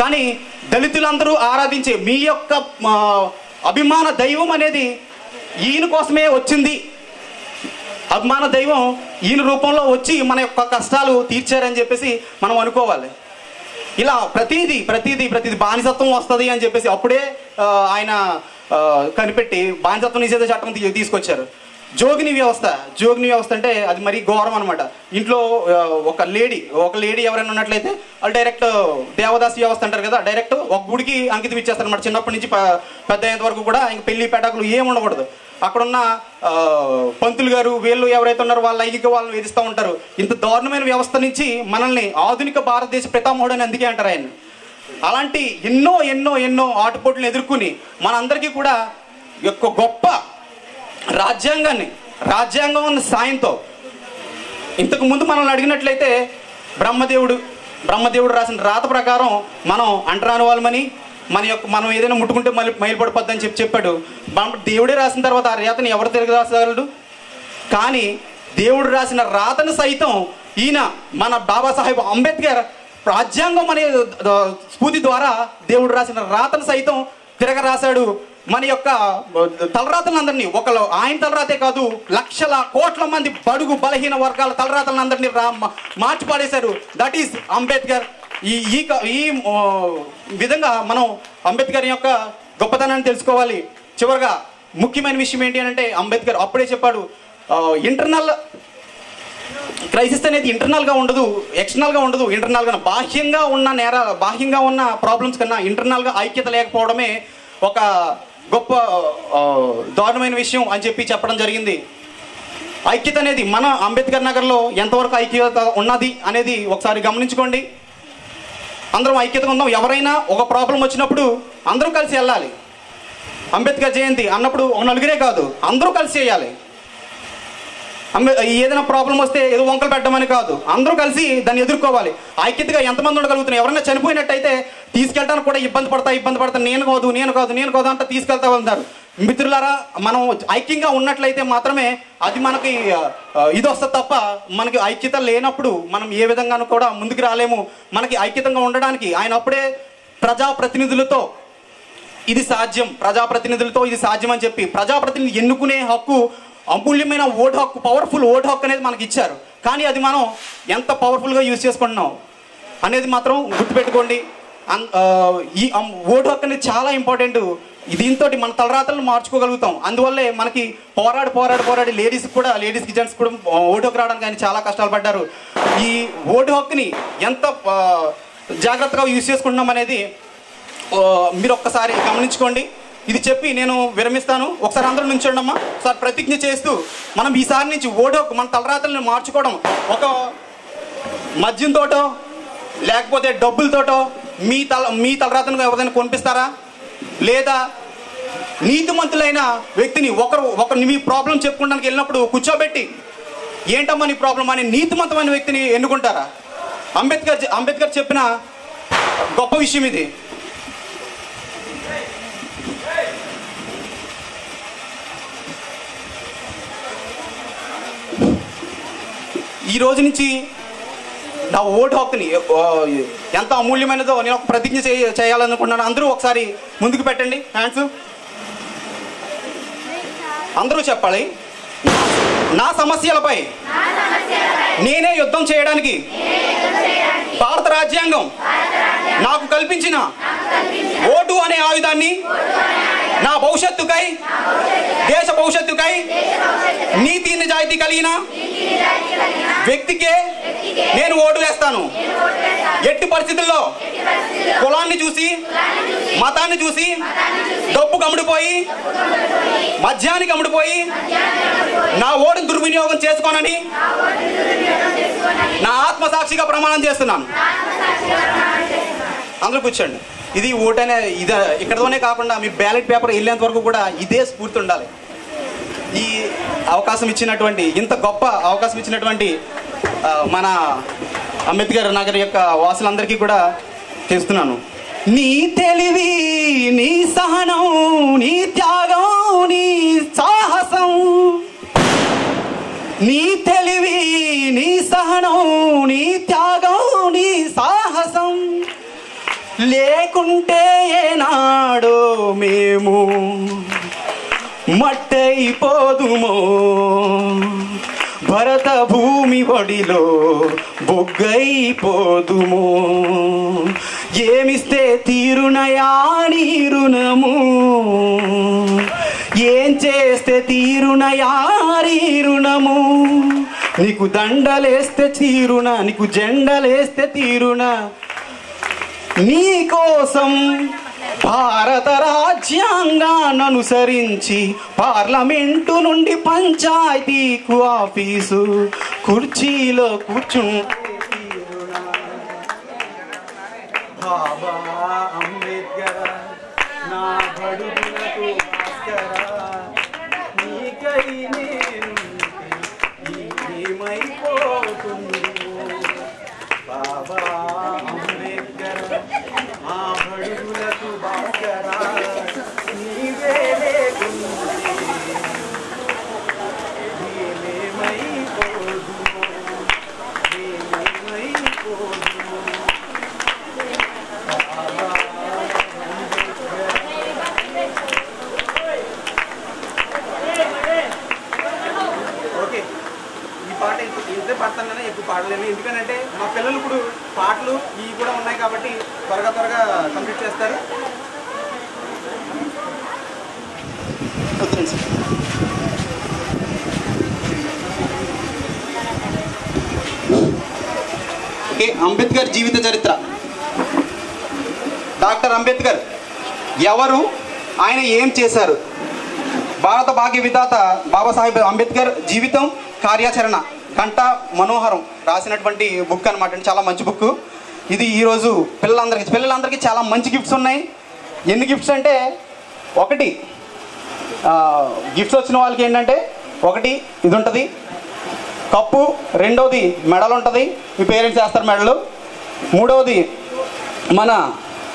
కానీ దళితులందరూ ఆరాధించే మీ యొక్క అభిమాన దైవం అనేది ఈయన కోసమే వచ్చింది. అభిమాన దైవం ఈయన రూపంలో వచ్చి మన యొక్క కష్టాలు తీర్చారని చెప్పేసి మనం అనుకోవాలి. ఇలా ప్రతిదీ ప్రతిదీ ప్రతిదీ బానిసత్వం వస్తుంది అని చెప్పేసి అప్పుడే ఆయన కనిపెట్టి బానిసత్వ నిషేధ చట్టం తీసుకొచ్చారు. జోగిని వ్యవస్థ జోగిని వ్యవస్థ అంటే అది మరీ ఘోరం అనమాట ఇంట్లో ఒక లేడీ ఒక లేడీ ఎవరైనా ఉన్నట్లయితే వాళ్ళు డైరెక్ట్ దేవదాసి వ్యవస్థ అంటారు కదా డైరెక్ట్ ఒక గుడికి అంకితం ఇచ్చేస్తారు అనమాట చిన్నప్పటి నుంచి పెద్ద అయ్యేంత వరకు కూడా ఇంక పెళ్ళి పెటాకులు ఏం ఉండకూడదు. అక్కడున్న పంతులు గారు వీళ్ళు ఎవరైతే ఉన్నారో వాళ్ళ లైంగిక వాళ్ళని వేధిస్తూ ఉంటారు. ఇంత దారుణమైన వ్యవస్థ నుంచి మనల్ని ఆధునిక భారతదేశ పితామహుడు అని అందుకే అంటారు ఆయన అలాంటి ఎన్నో ఎన్నో ఎన్నో ఆటుపోట్లను ఎదుర్కొని మనందరికీ కూడా యొక్క గొప్ప రాజ్యాంగాన్ని రాజ్యాంగం ఉన్న సాయంతో ఇంతకు ముందు మనల్ని అడిగినట్లయితే బ్రహ్మదేవుడు బ్రహ్మదేవుడు రాసిన రాత ప్రకారం మనం అంటరాని వాళ్ళమని మన యొక్క మనం ఏదైనా ముట్టుకుంటే మళ్ళీ మైలుపడిపోద్దని చెప్పి చెప్పాడు. బ్రహ్మ దేవుడే రాసిన తర్వాత ఆ రాతని ఎవరు తిరిగి రాసగలడు కానీ దేవుడు రాసిన రాతను సైతం ఈయన మన బాబాసాహెబ్ అంబేద్కర్ రాజ్యాంగం అనే ద- స్ఫూర్తి ద్వారా దేవుడు రాసిన రాతను సైతం తిరగ రాశాడు. మన యొక్క తలరాతలందరినీ ఒకళ్ళు ఆయన తలరాతే కాదు లక్షల కోట్ల మంది బడుగు బలహీన వర్గాల తలరాతలందరినీ రా మార్చి పాడేశారు. That is Ambedkar. ఈ ఈ క- ఈ విధంగా మనం అంబేద్కర్ యొక్క గొప్పతనాన్ని తెలుసుకోవాలి. చివరిగా ముఖ్యమైన విషయం ఏంటి అని అంటే అంబేద్కర్ అప్పుడే చెప్పాడు ఇంటర్నల్ క్రైసిస్ అనేది ఇంటర్నల్గా ఉండదు ఎక్స్టర్నల్గా ఉండదు. ఇంటర్నల్గా బాహ్యంగా ఉన్న నేర బాహ్యంగా ఉన్న ప్రాబ్లమ్స్ కన్నా ఇంటర్నల్గా ఐక్యత లేకపోవడమే ఒక గొప్ప దారుణమైన విషయం అని చెప్పి చెప్పడం జరిగింది. ఐక్యత అనేది మన అంబేద్కర్ నగర్లో ఎంతవరకు ఐక్యత ఉన్నది అనేది ఒకసారి గమనించుకోండి. అందరం ఐక్యతగా ఉందాం ఎవరైనా ఒక ప్రాబ్లం వచ్చినప్పుడు అందరూ కలిసి వెళ్ళాలి. అంబేద్కర్ జయంతి అన్నప్పుడు ఒక నలుగురే కాదు అందరూ కలిసి చేయాలి. ఏదైనా ప్రాబ్లం వస్తే ఏదో వంకలు పెట్టమని కాదు. అందరూ కలిసి దాన్ని ఎదుర్కోవాలి. ఐక్యతగా ఎంతమంది ఉండగలుగుతున్నారు ఎవరైనా చనిపోయినట్టయితే తీసుకెళ్ళడానికి కూడా ఇబ్బంది పడతా ఇబ్బంది పడతా. నేను కాదు నేను కాదు నేను కాదు అంటే తీసుకెళ్తా ఉంటారు మిత్రులారా మనం ఐక్యంగా ఉన్నట్లయితే మాత్రమే అది మనకి ఇది వస్తుంది తప్ప మనకి ఐక్యత లేనప్పుడు మనం ఏ విధంగానూ కూడా ముందుకు రాలేము. మనకి ఐక్యతంగా ఉండడానికి ఆయన అప్పుడే ప్రజాప్రతినిధులతో ఇది సాధ్యం. ప్రజాప్రతినిధులతో ఇది సాధ్యం అని చెప్పి ప్రజాప్రతినిధి ఎన్నుకునే హక్కు అమూల్యమైన ఓటు హక్కు పవర్ఫుల్ ఓటు హక్కు అనేది మనకి ఇచ్చారు. కానీ అది మనం ఎంత పవర్ఫుల్గా యూజ్ చేసుకుంటున్నాం అనేది మాత్రం గుర్తుపెట్టుకోండి. అన్- ఈ ఓటు హక్కు అనేది చాలా ఇంపార్టెంట్ దీంతో మన తలరాతలను మార్చుకోగలుగుతాం. అందువల్లే మనకి పోరాడి పోరాడి పోరాడి లేడీస్కి కూడా లేడీస్కి జెంట్స్ కూడా ఓటు హక్కు రావడానికి ఆయన చాలా కష్టాలు పడ్డారు. ఈ ఓటు హక్కుని ఎంత జాగ్రత్తగా యూజ్ చేసుకుంటున్నాం అనేది మీరు ఒక్కసారి గమనించుకోండి. ఇది చెప్పి నేను విరమిస్తాను. ఒకసారి అందరూ నుంచోండి అమ్మా ఒకసారి ప్రతిజ్ఞ చేస్తూ మనం ఈసారి నుంచి ఓడో మన తలరాత్రులను మార్చుకోవడం ఒక మద్యంతోటో లేకపోతే డబ్బులతోటో మీ తల మీ తలరాతను ఎవరైనా కొనిపిస్తారా? లేదా నీతిమంతులైన వ్యక్తిని ఒకరు ఒకరిని మీ ప్రాబ్లం చెప్పుకోవడానికి వెళ్ళినప్పుడు కూర్చోబెట్టి ఏంటమ్మా నీ ప్రాబ్లం అని నీతిమంతమైన వ్యక్తిని ఎన్నుకుంటారా? అంబేద్కర్ అంబేద్కర్ చెప్పిన గొప్ప విషయం ఇది. ఈ రోజు నుంచి నా ఓటు హక్కుని ఎంత అమూల్యమైనదో నేను ఒక ప్రతిజ్ఞ చేయ చేయాలనుకుంటున్నాను. అందరూ ఒకసారి ముందుకు పెట్టండి. హ్యాండ్స్ అందరూ చెప్పాలి. నా సమస్యలపై నేనే యుద్ధం చేయడానికి భారత రాజ్యాంగం నాకు కల్పించిన ఓటు అనే ఆయుధాన్ని నా భవిష్యత్తుకై దేశ భవిష్యత్తుకై నీతి నిజాయితీ కలిగిన వ్యక్తికే నేను ఓటు వేస్తాను. ఎట్టి పరిస్థితుల్లో కులాన్ని చూసి మతాన్ని చూసి డబ్బు కమ్ముడిపోయి మద్యానికి అమ్ముడిపోయి నా ఓటును దుర్వినియోగం చేసుకోనని నా ఆత్మసాక్షిగా ప్రమాణం చేస్తున్నాను. అందరూ కూర్చోండి. ఇది ఓటనే ఇది ఇక్కడతోనే కాకుండా మీ బ్యాలెట్ పేపర్ వెళ్ళేంత వరకు కూడా ఇదే స్ఫూర్తి ఉండాలి. ఈ అవకాశం ఇచ్చినటువంటి ఇంత గొప్ప అవకాశం ఇచ్చినటువంటి మన అంబేద్కర్ నగర్ యొక్క వాసులందరికీ కూడా చేస్తున్నాను. నీ తెలివి నీ సహనం నీ త్యాగం నీ సాహసం. నీ తెలివి నీ సహనం నీ త్యాగం నీ సాహసం. లేకుంటే ఏనాడో మేము మట్టయిపోదుమో భరత భూమి ఒడిలో బొగ్గైపోదుమో. ఏమిస్తే తీరునయా నీ రుణము? ఏం చేస్తే తీరునయా నీ రుణము? నీకు దండలేస్తే తీరున నీకు జెండలేస్తే తీరున. నీ కోసం భారత రాజ్యాంగాన్ని అనుసరించి పార్లమెంటు నుండి పంచాయతీకు ఆఫీసు కుర్చీలో కూర్చు బాబా అంబేద్కర్ నా బడుగులకు నీకై నేను ఏమైపోతుంది? బాబా అంబేద్కర్ మా బడుగులకు భాస్కర నీవే లేకుంటే మేమేమైపోదుమో మేమేమైపోదుమో బాబా ఓకే ఈ పాట ఇద్దరు పాడతాను కానీ ఎక్కువ పాడలేను ఎందుకంటే మా పిల్లలు ఇప్పుడు పాటలు ఇవి కూడా ఉన్నాయి కాబట్టి త్వరగా త్వరగా కంప్లీట్ చేస్తారు వద్దులేండి సార్. ఓకే అంబేద్కర్ జీవిత చరిత్ర డాక్టర్ అంబేద్కర్ ఎవరు? ఆయన ఏం చేశారు? భారత భాగ్య విధాత బాబాసాహెబ్ అంబేద్కర్ జీవితం కార్యాచరణ కంట మనోహరం రాసినటువంటి బుక్ అనమాట చాలా మంచి బుక్ ఇది ఈరోజు పిల్లలందరికీ పిల్లలందరికీ చాలా మంచి గిఫ్ట్స్ ఉన్నాయి. ఎన్ని గిఫ్ట్స్ అంటే ఒకటి గిఫ్ట్స్ వచ్చిన వాళ్ళకి ఏంటంటే ఒకటి ఇది ఉంటుంది. కప్పు రెండవది మెడల్ ఉంటుంది మీ పేరెంట్స్ చేస్తారు మెడలు. మూడవది మన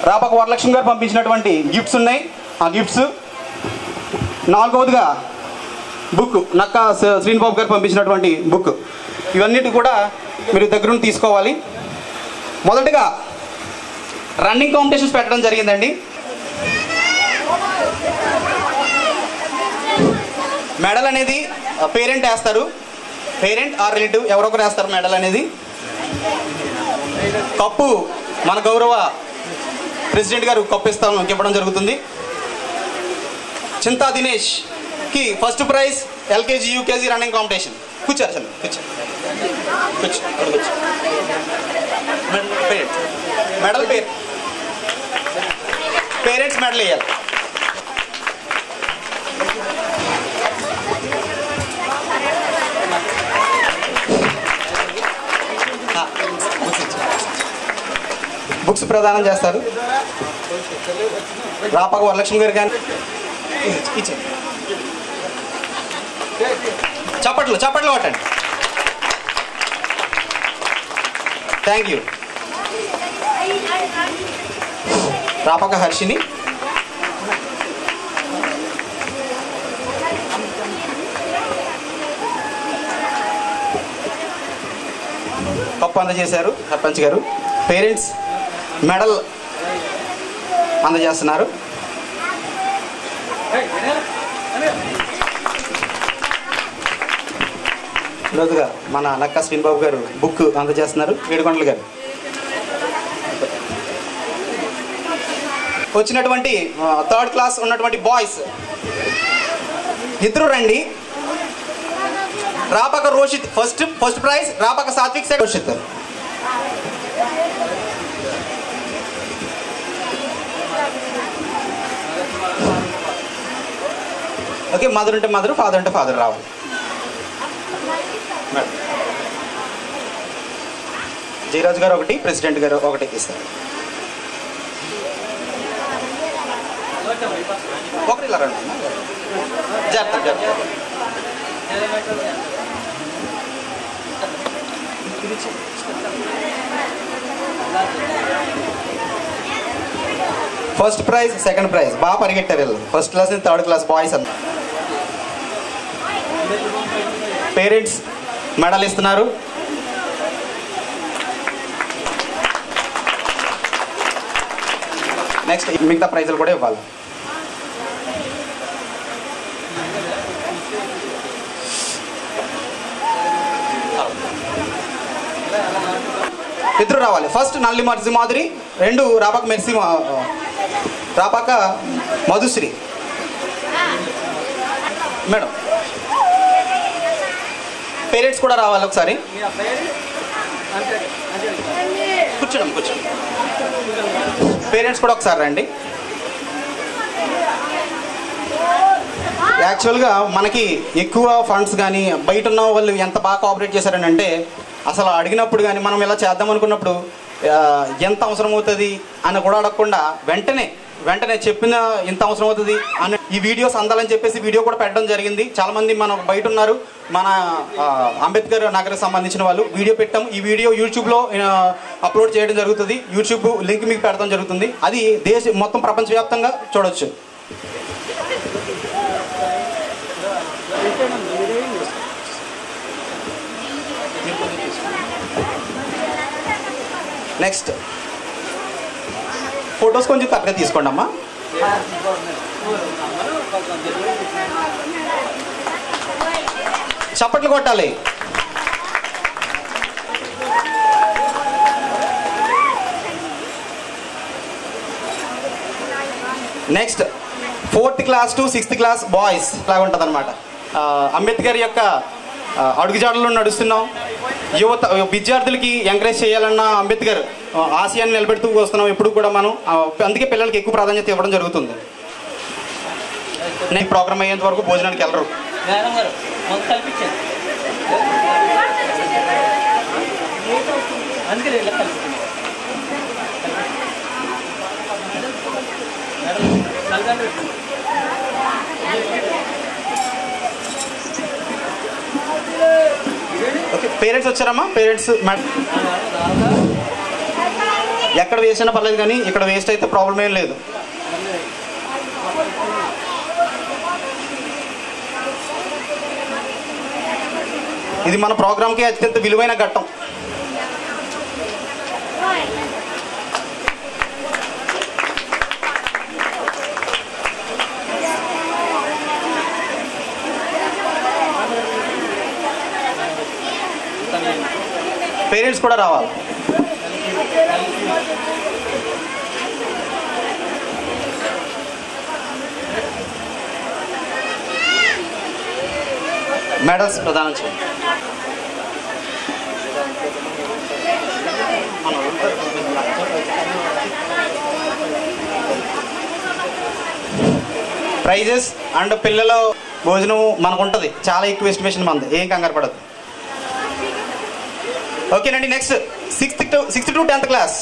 రాపక వరలక్ష్మి గారు పంపించినటువంటి గిఫ్ట్స్ ఉన్నాయి. ఆ గిఫ్ట్స్ నాలుగవదిగా బుక్ నక్క శ్రీనిబాబు గారు పంపించినటువంటి బుక్ ఇవన్నిటి కూడా మీరు దగ్గరుండి తీసుకోవాలి. మొదటిగా రన్నింగ్ కాంపిటీషన్స్ పెట్టడం జరిగిందండి. మెడల్ అనేది పేరెంట్ వేస్తారు. పేరెంట్ ఆర్ రిలేటివ్ ఎవరొకరు వేస్తారు మెడల్ అనేది. కప్పు మన గౌరవ ప్రెసిడెంట్ గారు కప్పిస్తాను ఇవ్వడం జరుగుతుంది. Chinta దినేష్కి first prize L K G U K G running competition. కూర్చోరు చల్ కూర్చో. కూర్చో కూర్చో. మెడల్ మెడల్ పేరు. పేరెంట్స్ మెడల్ వేయాలి. బుక్స్ ప్రదానం చేస్తారు. రాపాక వరలక్ష్మి గారు కానీ చప్పట్లు చప్పట్లు కొట్టండి. Thank you Rapaka Harshini. Cup అందజేశారు సర్పంచ్ గారు. పేరెంట్స్ మెడల్ అందజేస్తున్నారు. లోతుగా మన నక్కా శ్రీన్ బాబు గారు బుక్ అందజేస్తున్నారు. ఏడుకొండలు గారు. వచ్చినటువంటి థర్డ్ క్లాస్ ఉన్నటువంటి బాయ్స్ ఇద్దరు రండి. Rapaka Roshith first first prize Rapaka Satvik second Roshith okay mother ఉంటే మదర్ ఫాదర్ ఉంటే ఫాదర్ రావాలి మేడం జయరాజు గారు ఒకటి ప్రెసిడెంట్ గారు ఒకటి ఇస్తారు ఒకటి ఇలా రండి. జాగ్రత్త జాగ్రత్త. ఫస్ట్ ప్రైజ్ సెకండ్ ప్రైజ్ బాగా పరిగెట్టారు వీళ్ళు. First class third class boys అంతా పేరెంట్స్ మెడల్ ఇస్తున్నారు. నెక్స్ట్ మిగతా ప్రైజులు కూడా ఇవ్వాలి. ఇద్దరు రావాలి. ఫస్ట్ నల్లి మర్జి మాధురి రెండు Rapaka mercy Rapaka Madhushri. Madam parents కూడా రావాలి ఒకసారి. కూర్చోండి కూర్చోండి. పేరెంట్స్ కూడా ఒకసారి రండి. యాక్చువల్గా మనకి ఎక్కువ ఫండ్స్ కానీ బయట ఉన్న వాళ్ళు ఎంత బాగా కోఆపరేట్ చేశారని అంటే అసలు అడిగినప్పుడు కానీ మనం ఇలా చేద్దాం అనుకున్నప్పుడు ఎంత అవసరం అవుతుంది అని కూడా అడగకుండా వెంటనే వెంటనే చెప్పిన ఇంత అవసరం అవుతుంది అని ఈ వీడియోస్ అందాలని చెప్పేసి వీడియో కూడా పెట్టడం జరిగింది. చాలా మంది మన బయట ఉన్నారు. మన అంబేద్కర్ నగర్కి సంబంధించిన వాళ్ళు వీడియో పెట్టాం ఈ వీడియో యూట్యూబ్లో అప్లోడ్ చేయడం జరుగుతుంది. యూట్యూబ్ లింక్ మీకు పెట్టడం జరుగుతుంది. అది దేశ మొత్తం ప్రపంచవ్యాప్తంగా చూడవచ్చు నెక్స్ట్. ఫొటోస్ కొంచెం కరెక్ట్గా తీసుకోండి అమ్మా. చప్పట్లు కొట్టాలి. Next fourth class to sixth class boys లాగా ఉంటుంది అనమాట అంబేద్కర్ యొక్క అడుగుజాడలో అడుగుజాడల్లో నడుస్తున్నాం. యువత విద్యార్థులకి ఎంకరేజ్ చేయాలన్న అంబేద్కర్ ఆశయాన్ని నిలబెడుతూ వస్తున్నాం ఎప్పుడు కూడా మనం. అందుకే పిల్లలకి ఎక్కువ ప్రాధాన్యత ఇవ్వడం జరుగుతుంది. నేను ప్రోగ్రామ్ అయ్యేంత వరకు భోజనానికి వెళ్ళరు.
అందుకే ఇలా కల్పించండి మేడం నల్గొండ పెట్టండి.
ఓకే పేరెంట్స్ వచ్చారమ్మా? పేరెంట్స్ ఎక్కడ వేస్ట్ అయినా పర్లేదు కానీ ఇక్కడ వేస్ట్ అయితే ప్రాబ్లం ఏం లేదు. ఇది మన ప్రోగ్రామ్కి అత్యంత విలువైన ఘట్టం. పేరెంట్స్ కూడా రావాలి. మెడల్స్ ప్రదానం చేయండి ప్రైజెస్ అండ్ పిల్లల భోజనం మనకు ఉంటుంది చాలా ఎక్కువ ఎస్టిమేషన్ మంది. ఏం కంగారు పడదు ఓకేనండి next sixth to sixth to tenth class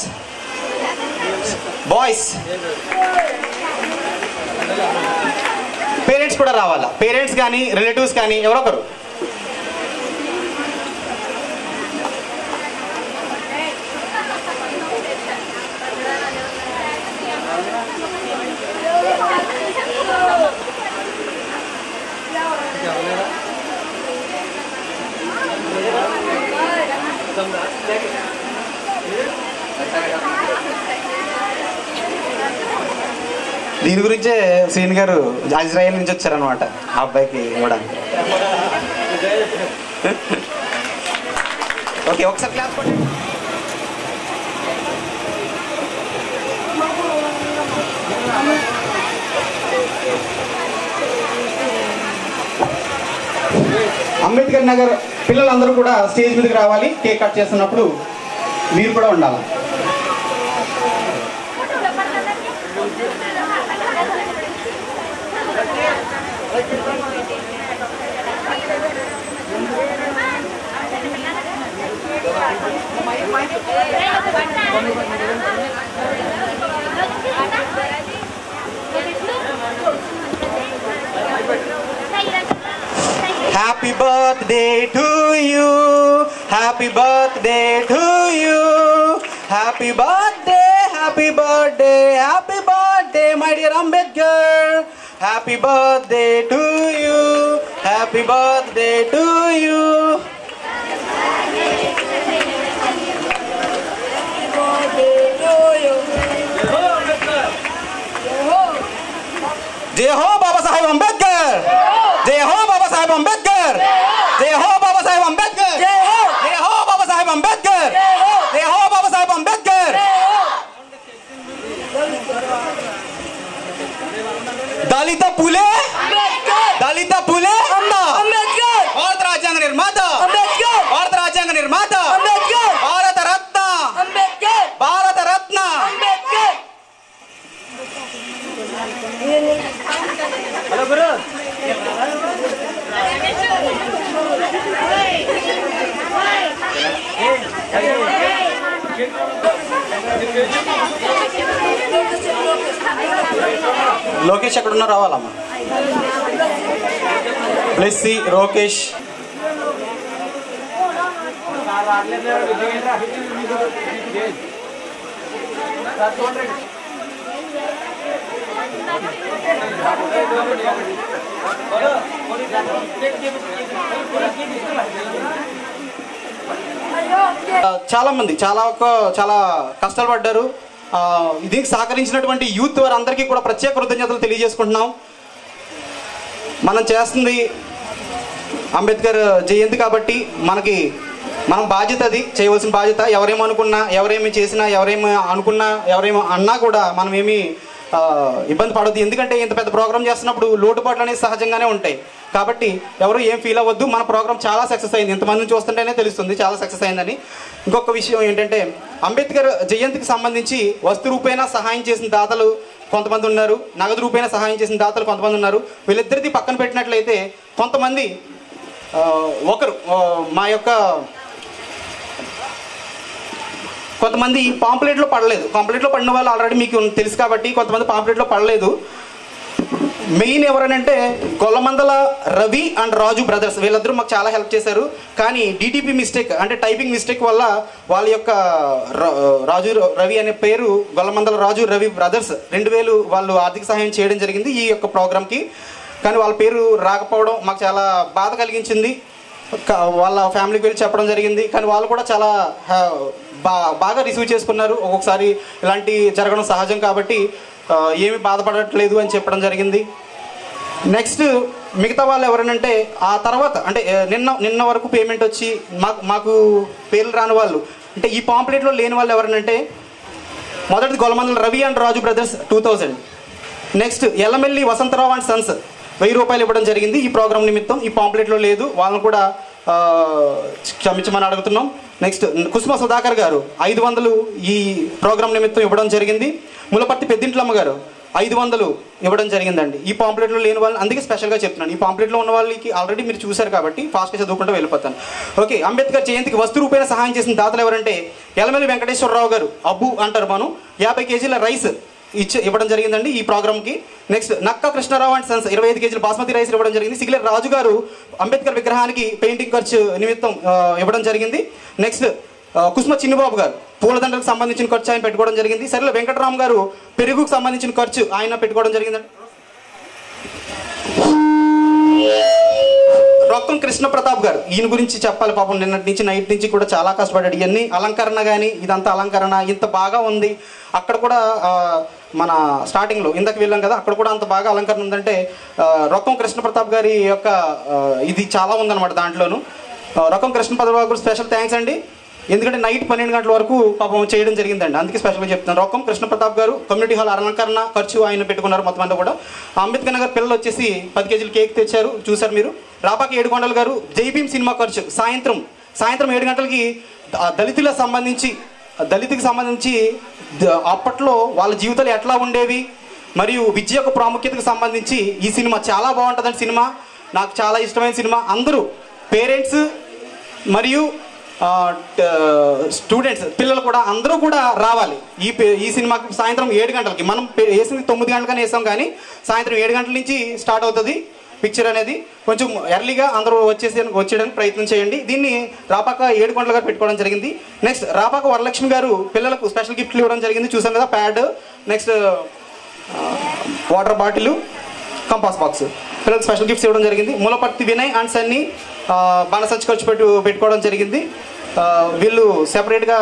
boys parents కూడా రావాలా? పేరెంట్స్ కానీ రిలేటివ్స్ కానీ ఎవరొకరు దీని గురించే సీన్ గారు ఇజ్రాయెల్ నుంచి వచ్చారనమాట ఆ అబ్బాయికి ఇవ్వడానికి. ఓకే ఒకసారి క్లాస్ కొట్టండి. అంబేద్కర్ నగర్ పిల్లలందరూ కూడా స్టేజ్ మీదకి రావాలి కేక్ కట్ చేస్తున్నప్పుడు మీరు కూడా ఉండాలి. Happy birthday to you. Happy birthday to you. Happy birthday, happy birthday, happy birthday, my dear Ambedkar. Happy birthday to you. Happy birthday to you. जय हो बाबा साहेब अम्बेडकर जय हो बाबा साहेब अम्बेडकर जय हो बाबा साहेब अम्बेडकर जय हो बाबा साहेब अम्बेडकर जय हो बाबा साहेब अम्बेडकर दलित पुले दलित पुले
హలో గురు
లోకేష్ ఎక్కడున్నా రావాలమ్మా. ప్లెస్సి రోకేష్ చాలా మంది చాలా చాలా కష్టాలు పడ్డారు దీనికి సహకరించినటువంటి యూత్ వారందరికీ కూడా ప్రత్యేక కృతజ్ఞతలు తెలియజేసుకుంటున్నాం. మనం చేస్తుంది అంబేద్కర్ జయంతి కాబట్టి మనకి మనం బాధ్యత అది చేయవలసిన బాధ్యత. ఎవరేమనుకున్నా ఎవరేమి చేసినా ఎవరేమి అనుకున్నా ఎవరేమో అన్నా కూడా మనం ఇబ్బంది పడద్దు. ఎందుకంటే ఇంత పెద్ద ప్రోగ్రామ్ చేస్తున్నప్పుడు లోటుపాట్లు అనేవి సహజంగానే ఉంటాయి. కాబట్టి ఎవరు ఏం ఫీల్ అవ్వద్దు. మన ప్రోగ్రామ్ చాలా సక్సెస్ అయింది. ఇంతమందిని చూస్తుంటేనే తెలుస్తుంది చాలా సక్సెస్ అయిందని. ఇంకొక విషయం ఏంటంటే అంబేద్కర్ జయంతికి సంబంధించి వస్తు రూపేణ సహాయం చేసిన దాతలు కొంతమంది ఉన్నారు. నగదు రూపేణ సహాయం చేసిన దాతలు కొంతమంది ఉన్నారు. వీళ్ళిద్దరిది పక్కన పెట్టినట్లయితే కొంతమంది ఒకరు మా యొక్క కొంతమంది పాంప్లెట్లో పడలేదు. పాంప్లెట్లో పడిన వాళ్ళు ఆల్రెడీ మీకు తెలుసు కాబట్టి కొంతమంది పాంప్లెట్లో పడలేదు. మెయిన్ ఎవరనంటే గొల్లమందల రవి అండ్ రాజు బ్రదర్స్. వీళ్ళందరూ మాకు చాలా హెల్ప్ చేశారు. కానీ డిటిపి మిస్టేక్ అంటే టైపింగ్ మిస్టేక్ వల్ల వాళ్ళ యొక్క రాజు రవి అనే పేరు గొల్లమందల రాజు రవి బ్రదర్స్. రెండు వేలు వాళ్ళు ఆర్థిక సహాయం చేయడం జరిగింది ఈ యొక్క ప్రోగ్రామ్కి. కానీ వాళ్ళ పేరు రాకపోవడం మాకు చాలా బాధ కలిగించింది. వాళ్ళ ఫ్యామిలీకి వెళ్ళి చెప్పడం జరిగింది. కానీ వాళ్ళు కూడా చాలా బా బాగా రిసీవ్ చేసుకున్నారు. ఒక్కొక్కసారి ఇలాంటి జరగడం సహజం కాబట్టి ఏమి ఏమీ బాధపడట్లేదు అని చెప్పడం జరిగింది. నెక్స్ట్ మిగతా వాళ్ళు ఎవరనంటే ఆ తర్వాత అంటే నిన్న నిన్న వరకు పేమెంట్ వచ్చి మాకు మాకు పేర్లు రాని వాళ్ళు. అంటే ఈ పాంప్లెట్లో లేని వాళ్ళు ఎవరనంటే మొదటిది Golamandala Ravi and Raju brothers two thousand. Next Ellamelli Vasantharao and sons వెయ్యి రూపాయలు ఇవ్వడం జరిగింది ఈ ప్రోగ్రామ్ నిమిత్తం. ఈ పాంప్లెట్లో లేదు. వాళ్ళని కూడా క్షమించమని అడుగుతున్నాం. నెక్స్ట్ కుసుమ సుధాకర్ గారు ఐదు వందలు ఈ ప్రోగ్రాం నిమిత్తం ఇవ్వడం జరిగింది. ములపర్తి పెద్దింట్లమ్మ గారు ఐదు వందలు ఇవ్వడం జరిగిందండి. ఈ పాంప్లెట్లో లేని వాళ్ళు అందుకే స్పెషల్గా చెప్తున్నాను. ఈ పాంప్లెట్లో ఉన్న వాళ్ళకి ఆల్రెడీ మీరు చూశారు కాబట్టి ఫాస్ట్గా చదువుకుంటూ వెళ్ళిపోతాను. ఓకే అంబేద్కర్ జయంతికి వస్తు రూపేణ సహాయం చేసిన దాతలు ఎవరంటే ఎలమెల్లి వెంకటేశ్వరరావు గారు. అబ్బు అంటారు మనం. యాభై కేజీల రైస్ ఇచ్చి ఇవ్వడం జరిగిందండి ఈ ప్రోగ్రామ్కి. నెక్స్ట్ నక్క కృష్ణారావు అండ్ సన్స్ ఇరవై ఐదు కేజీలు బాస్మతి రైస్ ఇవ్వడం జరిగింది. సిగిలర్ రాజు గారు అంబేద్కర్ విగ్రహానికి పెయింటింగ్ ఖర్చు నిమిత్తం ఇవ్వడం జరిగింది. నెక్స్ట్ ఆ, కుసుమ గారు పూలదండలకు సంబంధించిన ఖర్చు ఆయన పెట్టుకోవడం జరిగింది. సరే వెంకటరామ్ గారు పెరుగుకు సంబంధించిన ఖర్చు ఆయన పెట్టుకోవడం జరిగిందండి. రొక్కం కృష్ణ ప్రతాప్ గారు ఈయన గురించి చెప్పాలి పాపం నిన్నటి నుంచి నైట్ నుంచి కూడా చాలా కష్టపడ్డాడు. ఇవన్నీ అలంకరణ కానీ ఇదంతా అలంకరణ ఇంత బాగా ఉంది. అక్కడ కూడా మన స్టార్టింగ్లో ఇందాక వెళ్ళాం కదా అక్కడ కూడా అంత బాగా అలంకరణ ఉందంటే రొక్కం కృష్ణ ప్రతాప్ గారి యొక్క ఇది చాలా ఉందన్నమాట దాంట్లోను. రొక్కం కృష్ణ ప్రతాప్ గారు స్పెషల్ థ్యాంక్స్ అండి. ఎందుకంటే నైట్ పన్నెండు గంటల వరకు పాపం చేయడం జరిగిందండి. అందుకే స్పెషల్గా చెప్తున్నాను. రొక్కం కృష్ణ ప్రతాప్ గారు కమ్యూనిటీ హాల్ అలంకరణ ఖర్చు ఆయన పెట్టుకున్నారు మొత్తం అంతా కూడా. అంబేద్కర్ నగర్ పిల్లలు వచ్చేసి పది కేజీలు కేక్ తెచ్చారు చూశారు మీరు. రాపాకి ఏడుకొండలు గారు జైభీం సినిమా ఖర్చు సాయంత్రం సాయంత్రం ఏడు గంటలకి దళితులకు సంబంధించి దళితుకి సంబంధించి అప్పట్లో వాళ్ళ జీవితాలు ఎట్లా ఉండేవి? మరియు విద్య యొక్క ప్రాముఖ్యతకు సంబంధించి ఈ సినిమా చాలా బాగుంటుందండి సినిమా నాకు చాలా ఇష్టమైన సినిమా. అందరూ పేరెంట్స్ మరియు స్టూడెంట్స్ పిల్లలు కూడా అందరూ కూడా రావాలి. ఈ పే- ఈ సినిమాకి సాయంత్రం ఏడు గంటలకి మనం వేసింది తొమ్మిది గంటలకనే వేసాం కానీ సాయంత్రం ఏడు గంటల నుంచి స్టార్ట్ అవుతుంది. పిక్చర్ అనేది కొంచెం ఎర్లీగా అందరూ వచ్చేసి వచ్చేయడానికి ప్రయత్నం చేయండి. దీన్ని రాపాక ఏడు గంటల గారు పెట్టుకోవడం జరిగింది. నెక్స్ట్ రాపాక వరలక్ష్మి గారు పిల్లలకు స్పెషల్ గిఫ్ట్లు ఇవ్వడం జరిగింది. చూసాం కదా pad next water bottle compass box పిల్లలకు స్పెషల్ గిఫ్ట్స్ ఇవ్వడం జరిగింది. మూలపర్తి వినయ్ అండ్ సన్ని బాణసంచి ఖర్చు పెట్టు పెట్టుకోవడం జరిగింది. వీళ్ళు సెపరేట్గా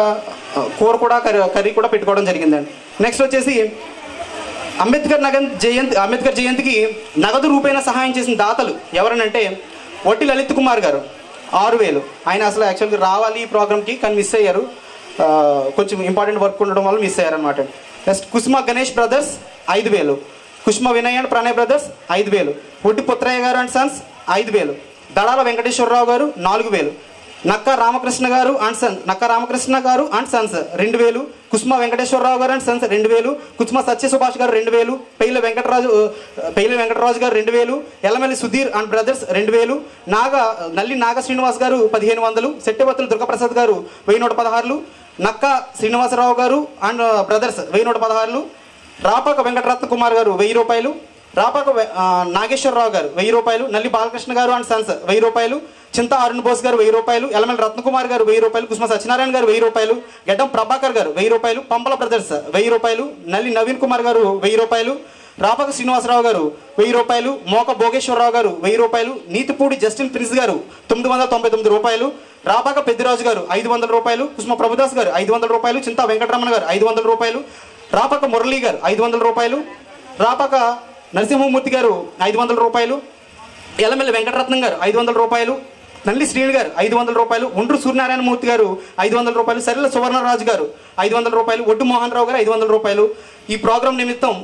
కూర కూడా కర్రీ కర్రీ కూడా పెట్టుకోవడం జరిగిందండి. నెక్స్ట్ వచ్చేసి అంబేద్కర్ నగన్ జయంతి అంబేద్కర్ జయంతికి నగదు రూపేణ సహాయం చేసిన దాతలు ఎవరనంటే వట్టి లలిత్ కుమార్ గారు. ఆరు వేలు. ఆయన అసలు యాక్చువల్గా రావాలి ఈ ప్రోగ్రామ్కి కానీ మిస్ అయ్యారు. కొంచెం ఇంపార్టెంట్ వర్క్ ఉండడం వల్ల మిస్ అయ్యారనమాట నెక్స్ట్ కుసుమ గణేష్ బ్రదర్స్ ఐదు వేలు. కుసుమ వినయ్ అండ్ ప్రణయ్ బ్రదర్స్ ఐదు వేలు. ఒట్టి పుత్రయ్య గారు అండ్ సన్స్ ఐదు వేలు. దడాల వెంకటేశ్వరరావు గారు నాలుగు వేలు. నక్క రామకృష్ణ గారు అండ్ సన్స్. నక్క రామకృష్ణ గారు అండ్ సన్స్. రెండు వేలు. కుసుమ వెంకటేశ్వరరావు గారు అండ్ సన్స్ రెండు వేలు. కుసుమ సత్య సుభాష్ గారు రెండు వేలు. పెయిల వెంకటరాజు పెయిల వెంకటరాజు గారు రెండు వేలు. ఎల్లమల్లి సుధీర్ అండ్ బ్రదర్స్ రెండు వేలు. నాగ నల్లి నాగ శ్రీనివాస్ గారు పదిహేను వందలు. సెట్టెబత్తుల దుర్గప్రసాద్ గారు వెయ్యి నూట పదహారులు. నక్క శ్రీనివాసరావు గారు అండ్ బ్రదర్స్ వెయ్యి నూట పదహారులు. రాపాక వెంకటరత్న కుమార్ గారు వెయ్యి రూపాయలు. రాపాక నాగేశ్వరరావు గారు వెయ్యి రూపాయలు. నల్లి బాలకృష్ణ గారు అండ్ సన్స్ వెయ్యి రూపాయలు. చింత అరుణ్ బోస్ గారు వెయ్యి రూపాయలు ఎలమల్ రత్నకుమార్ గారు వెయ్యి రూపాయలు కుసుమ సత్యనారాయణ గారు వెయ్యి రూపాయలు గడ్డం ప్రభాకర్ గారు వెయ్యి రూపాయలు పంపల బ్రదర్స్ వెయ్యి రూపాయలు నల్లి నవీన్ కుమార్ గారు వెయ్యి రూపాయలు రాపక శ్రీనివాసరావు గారు వెయ్యి రూపాయలు మోక భోగేశ్వరరావు గారు వెయ్యి రూపాయలు నీతిపూడి జస్టిన్ ప్రిన్స్ గారు తొమ్మిది వందల తొంభై తొమ్మిది రూపాయలు రాపాక పెద్దిరాజు గారు ఐదు వందల రూపాయలు కుసుమ ప్రభుదాస్ గారు ఐదు వందల రూపాయలు చింతా వెంకటరమణ గారు ఐదు వందల రూపాయలు రాపాక మురళీ గారు ఐదు వందల రూపాయలు రాపాక నరసింహమూర్తి గారు ఐదు వందల రూపాయలు ఎల్లమెల్లి వెంకటరత్నం గారు ఐదు వందల రూపాయలు నల్లి శ్రీని గారు ఐదు వందల రూపాయలు. ఒండ్రు సూర్యనారాయణమూర్తి గారు ఐదు వందల రూపాయలు. సరిల సువర్ణరాజు గారు ఐదు వందల రూపాయలు. ఒడ్డు మోహన్ రావు గారు ఐదు వందల రూపాయలు. ఈ ప్రోగ్రాం నిమిత్తం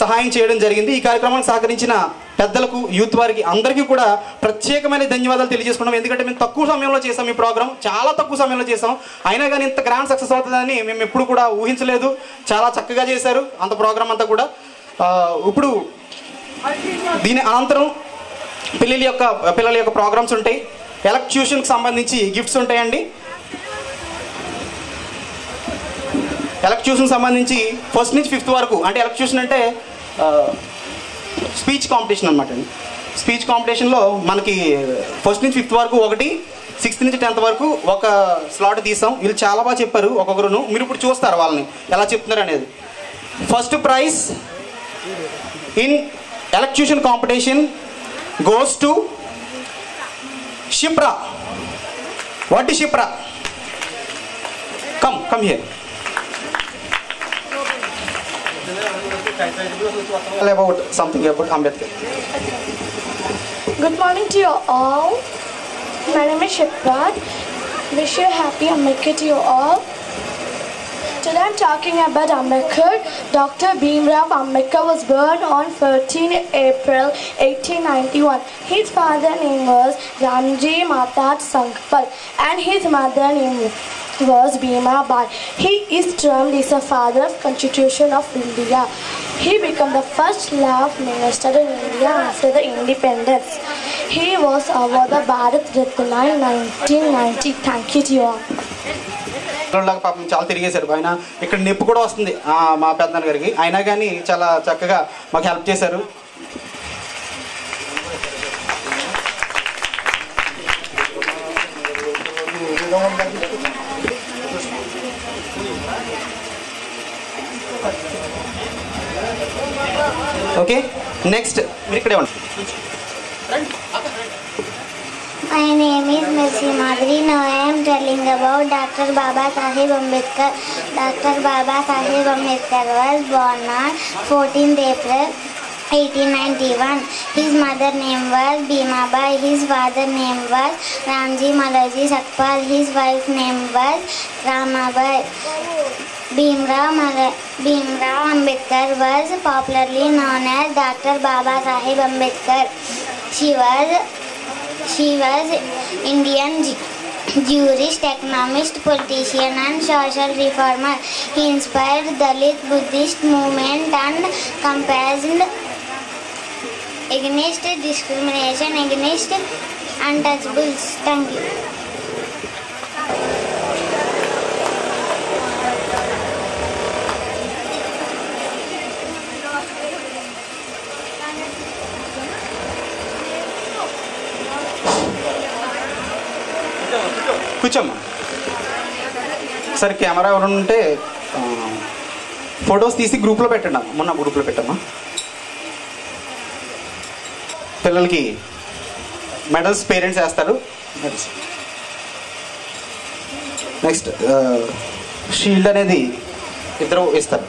సహాయం చేయడం జరిగింది. ఈ కార్యక్రమానికి సహకరించిన పెద్దలకు యూత్ వారికి అందరికీ కూడా ప్రత్యేకమైన ధన్యవాదాలు తెలియజేసుకున్నాం ఎందుకంటే మేము తక్కువ సమయంలో చేసాం ఈ ప్రోగ్రాం. చాలా తక్కువ సమయంలో చేసాం అయినా కానీ ఇంత గ్రాండ్ సక్సెస్ అవుతుందని మేము ఎప్పుడు కూడా ఊహించలేదు. చాలా చక్కగా చేశారు. అంత ప్రోగ్రాం అంతా కూడా. ఇప్పుడు దీని అనంతరం పిల్లల యొక్క పిల్లల యొక్క ప్రోగ్రామ్స్ ఉంటాయి. ఎలక్ట్యూషన్కి సంబంధించి గిఫ్ట్స్ ఉంటాయండి. ఎలక్ట్యూషన్ సంబంధించి ఫస్ట్ నుంచి ఫిఫ్త్ వరకు అంటే ఎలక్ట్యూషన్ అంటే స్పీచ్ కాంపిటీషన్ అనమాట అండి. స్పీచ్ కాంపిటీషన్లో మనకి ఫస్ట్ నుంచి ఫిఫ్త్ వరకు ఒకటి సిక్స్త్ నుంచి టెన్త్ వరకు ఒక స్లాట్ తీసాం. వీళ్ళు చాలా బాగా చెప్పారు ఒక్కొక్కరును. మీరు ఇప్పుడు చూస్తారు వాళ్ళని ఎలా చెప్తున్నారు అనేది. First prize in elocution competition goes to Shipra. What is Shipra? Come, come here. Tell about something about Ambedkar.
Good morning to you all. My name is Shipra. Wish you a happy Ambedkar to you all. Today I'm talking about Ambedkar. Dr. Bhimrao Ambedkar was born on 13 April 1891. His father name was Ramji Matat Sankpal and his mother name was Bhima Bai. He is termed as the father of Constitution of India. He became the first love minister in India after the independence. He was awarded Bharat Ratna in 1990. Thank you to you all.
లాగా పాపం చాలా తిరిగేశారు ఆయన ఇక్కడ నొప్పి కూడా వస్తుంది ఆ, మా పెద్దనాన్న గారికి అయినా కానీ చాలా చక్కగా మాకు హెల్ప్ చేశారు ಓಕೆ ನೆಕ್ಸ್ಟ್ ಈ ಕಡೆ ಒಂದು
My name is Mercy Madhuri. Now I am telling about Dr. Baba Sahib Ambedkar. Dr. Baba Sahib Ambedkar was born on 14th April 1891. His mother name was Bhima Bai. His father name was Ramji Malaji Sakpal. His wife name was Ramabai. Bhimrao, Mala- Bhimrao Ambedkar was popularly known as Dr. Baba Sahib Ambedkar. She was she was Indian jurist, economist, politician, and social reformer. He inspired Dalit Buddhist movement and campaigned against discrimination against untouchables thank you
కూర్చోమ్మా. సరే కెమెరా ఎవరు ఉంటే ఫొటోస్ తీసి గ్రూప్లో పెట్టండి అమ్మ. మొన్న గ్రూప్లో పెట్టమ్మా. పిల్లలకి మెడల్స్ పేరెంట్స్ వేస్తారు. మెడల్స్ నెక్స్ట్ షీల్డ్ అనేది ఇద్దరు ఇస్తారు.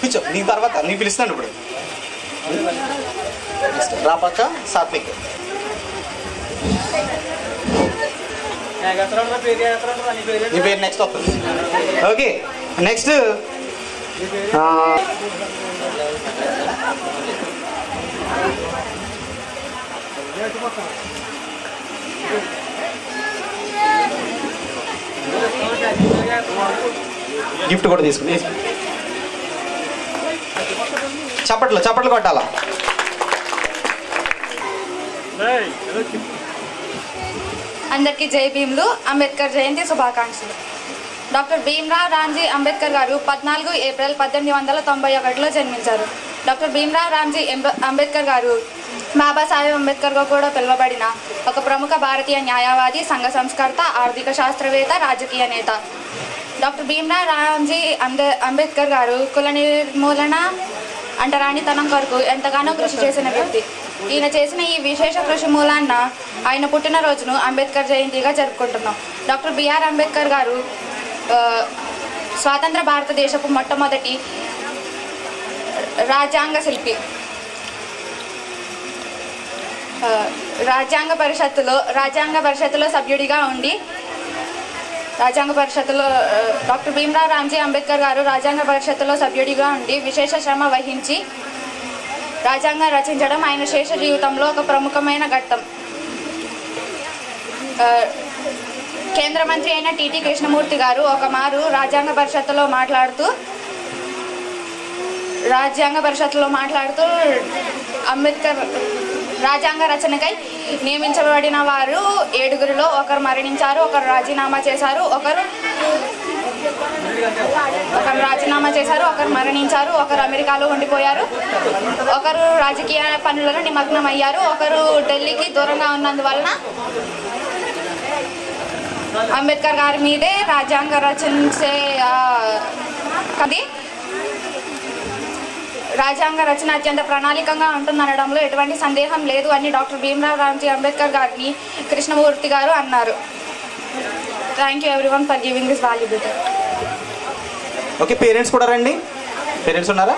కూర్చో నీ తర్వాత నీ పిలుస్తాను ఇప్పుడు. రాపక్క సాత్విక్. నీ పేరు నెక్స్ట్ వస్తుంది. ఓకే నెక్స్ట్ గిఫ్ట్ కూడా తీసుకుని. చప్పట్లు చప్పట్లు కొట్టాలా?
అందరికీ జై భీమ్లు. అంబేద్కర్ జయంతి శుభాకాంక్షలు. డాక్టర్ భీమ్రావ్ రామ్జీ అంబేద్కర్ గారు పద్నాలుగు ఏప్రిల్ పద్దెనిమిది వందల తొంభై ఒకటిలో జన్మించారు. డాక్టర్ భీమ్రావ్ రామ్జీ అంబేద్కర్ గారు బాబాసాహెబ్ అంబేద్కర్గా కూడా పిలువబడిన ఒక ప్రముఖ భారతీయ న్యాయవాది సంఘ సంస్కర్త ఆర్థిక శాస్త్రవేత్త రాజకీయ నేత. డాక్టర్ భీమ్రావ్ రామ్జీ అంబే అంబేద్కర్ గారు కుల నిర్మూలన అంటరానితనం కొరకు ఎంతగానో కృషి చేసిన వ్యక్తి. ఈయన చేసిన ఈ విశేష కృషి మూలాన్న ఆయన పుట్టినరోజును అంబేద్కర్ జయంతిగా జరుపుకుంటున్నాం. డాక్టర్ బిఆర్ అంబేద్కర్ గారు స్వాతంత్ర భారతదేశపు మొట్టమొదటి రాజ్యాంగ శిల్పి. రాజ్యాంగ పరిషత్తులో రాజ్యాంగ పరిషత్తులో సభ్యుడిగా ఉండి రాజ్యాంగ పరిషత్తులో డాక్టర్ భీమ్రావ్ రామ్జీ అంబేద్కర్ గారు రాజ్యాంగ పరిషత్తులో సభ్యుడిగా ఉండి విశేష శ్రమ వహించి రాజ్యాంగం రచించడం ఆయన శేష జీవితంలో ఒక ప్రముఖమైన ఘట్టం. కేంద్ర మంత్రి అయిన టిటి కృష్ణమూర్తి గారు ఒక మారు రాజ్యాంగ పరిషత్తులో మాట్లాడుతూ రాజ్యాంగ పరిషత్తులో మాట్లాడుతూ అంబేద్కర్ రాజ్యాంగ రచనకై నియమించబడిన వారు ఏడుగురిలో ఒకరు మరణించారు ఒకరు రాజీనామా చేశారు ఒకరు ఒకరు రాజీనామా చేశారు ఒకరు మరణించారు ఒకరు అమెరికాలో ఉండిపోయారు ఒకరు రాజకీయ పనులలో నిమగ్నం అయ్యారు ఒకరు ఢిల్లీకి దూరంగా ఉన్నందువలన అంబేద్కర్ గారి మీదే రాజ్యాంగ రచించే కది రాజ్యాంగ రచన అత్యంత ప్రణాళికంగా ఉంటుందనడంలో ఎటువంటి సందేహం లేదు అని డాక్టర్ భీమరావ్ రామ్జీ అంబేద్కర్ గారిని కృష్ణమూర్తి గారు అన్నారు. Thank you everyone for giving this valuable
okay parents కూడా రండి. పేరెంట్స్ ఉన్నారా?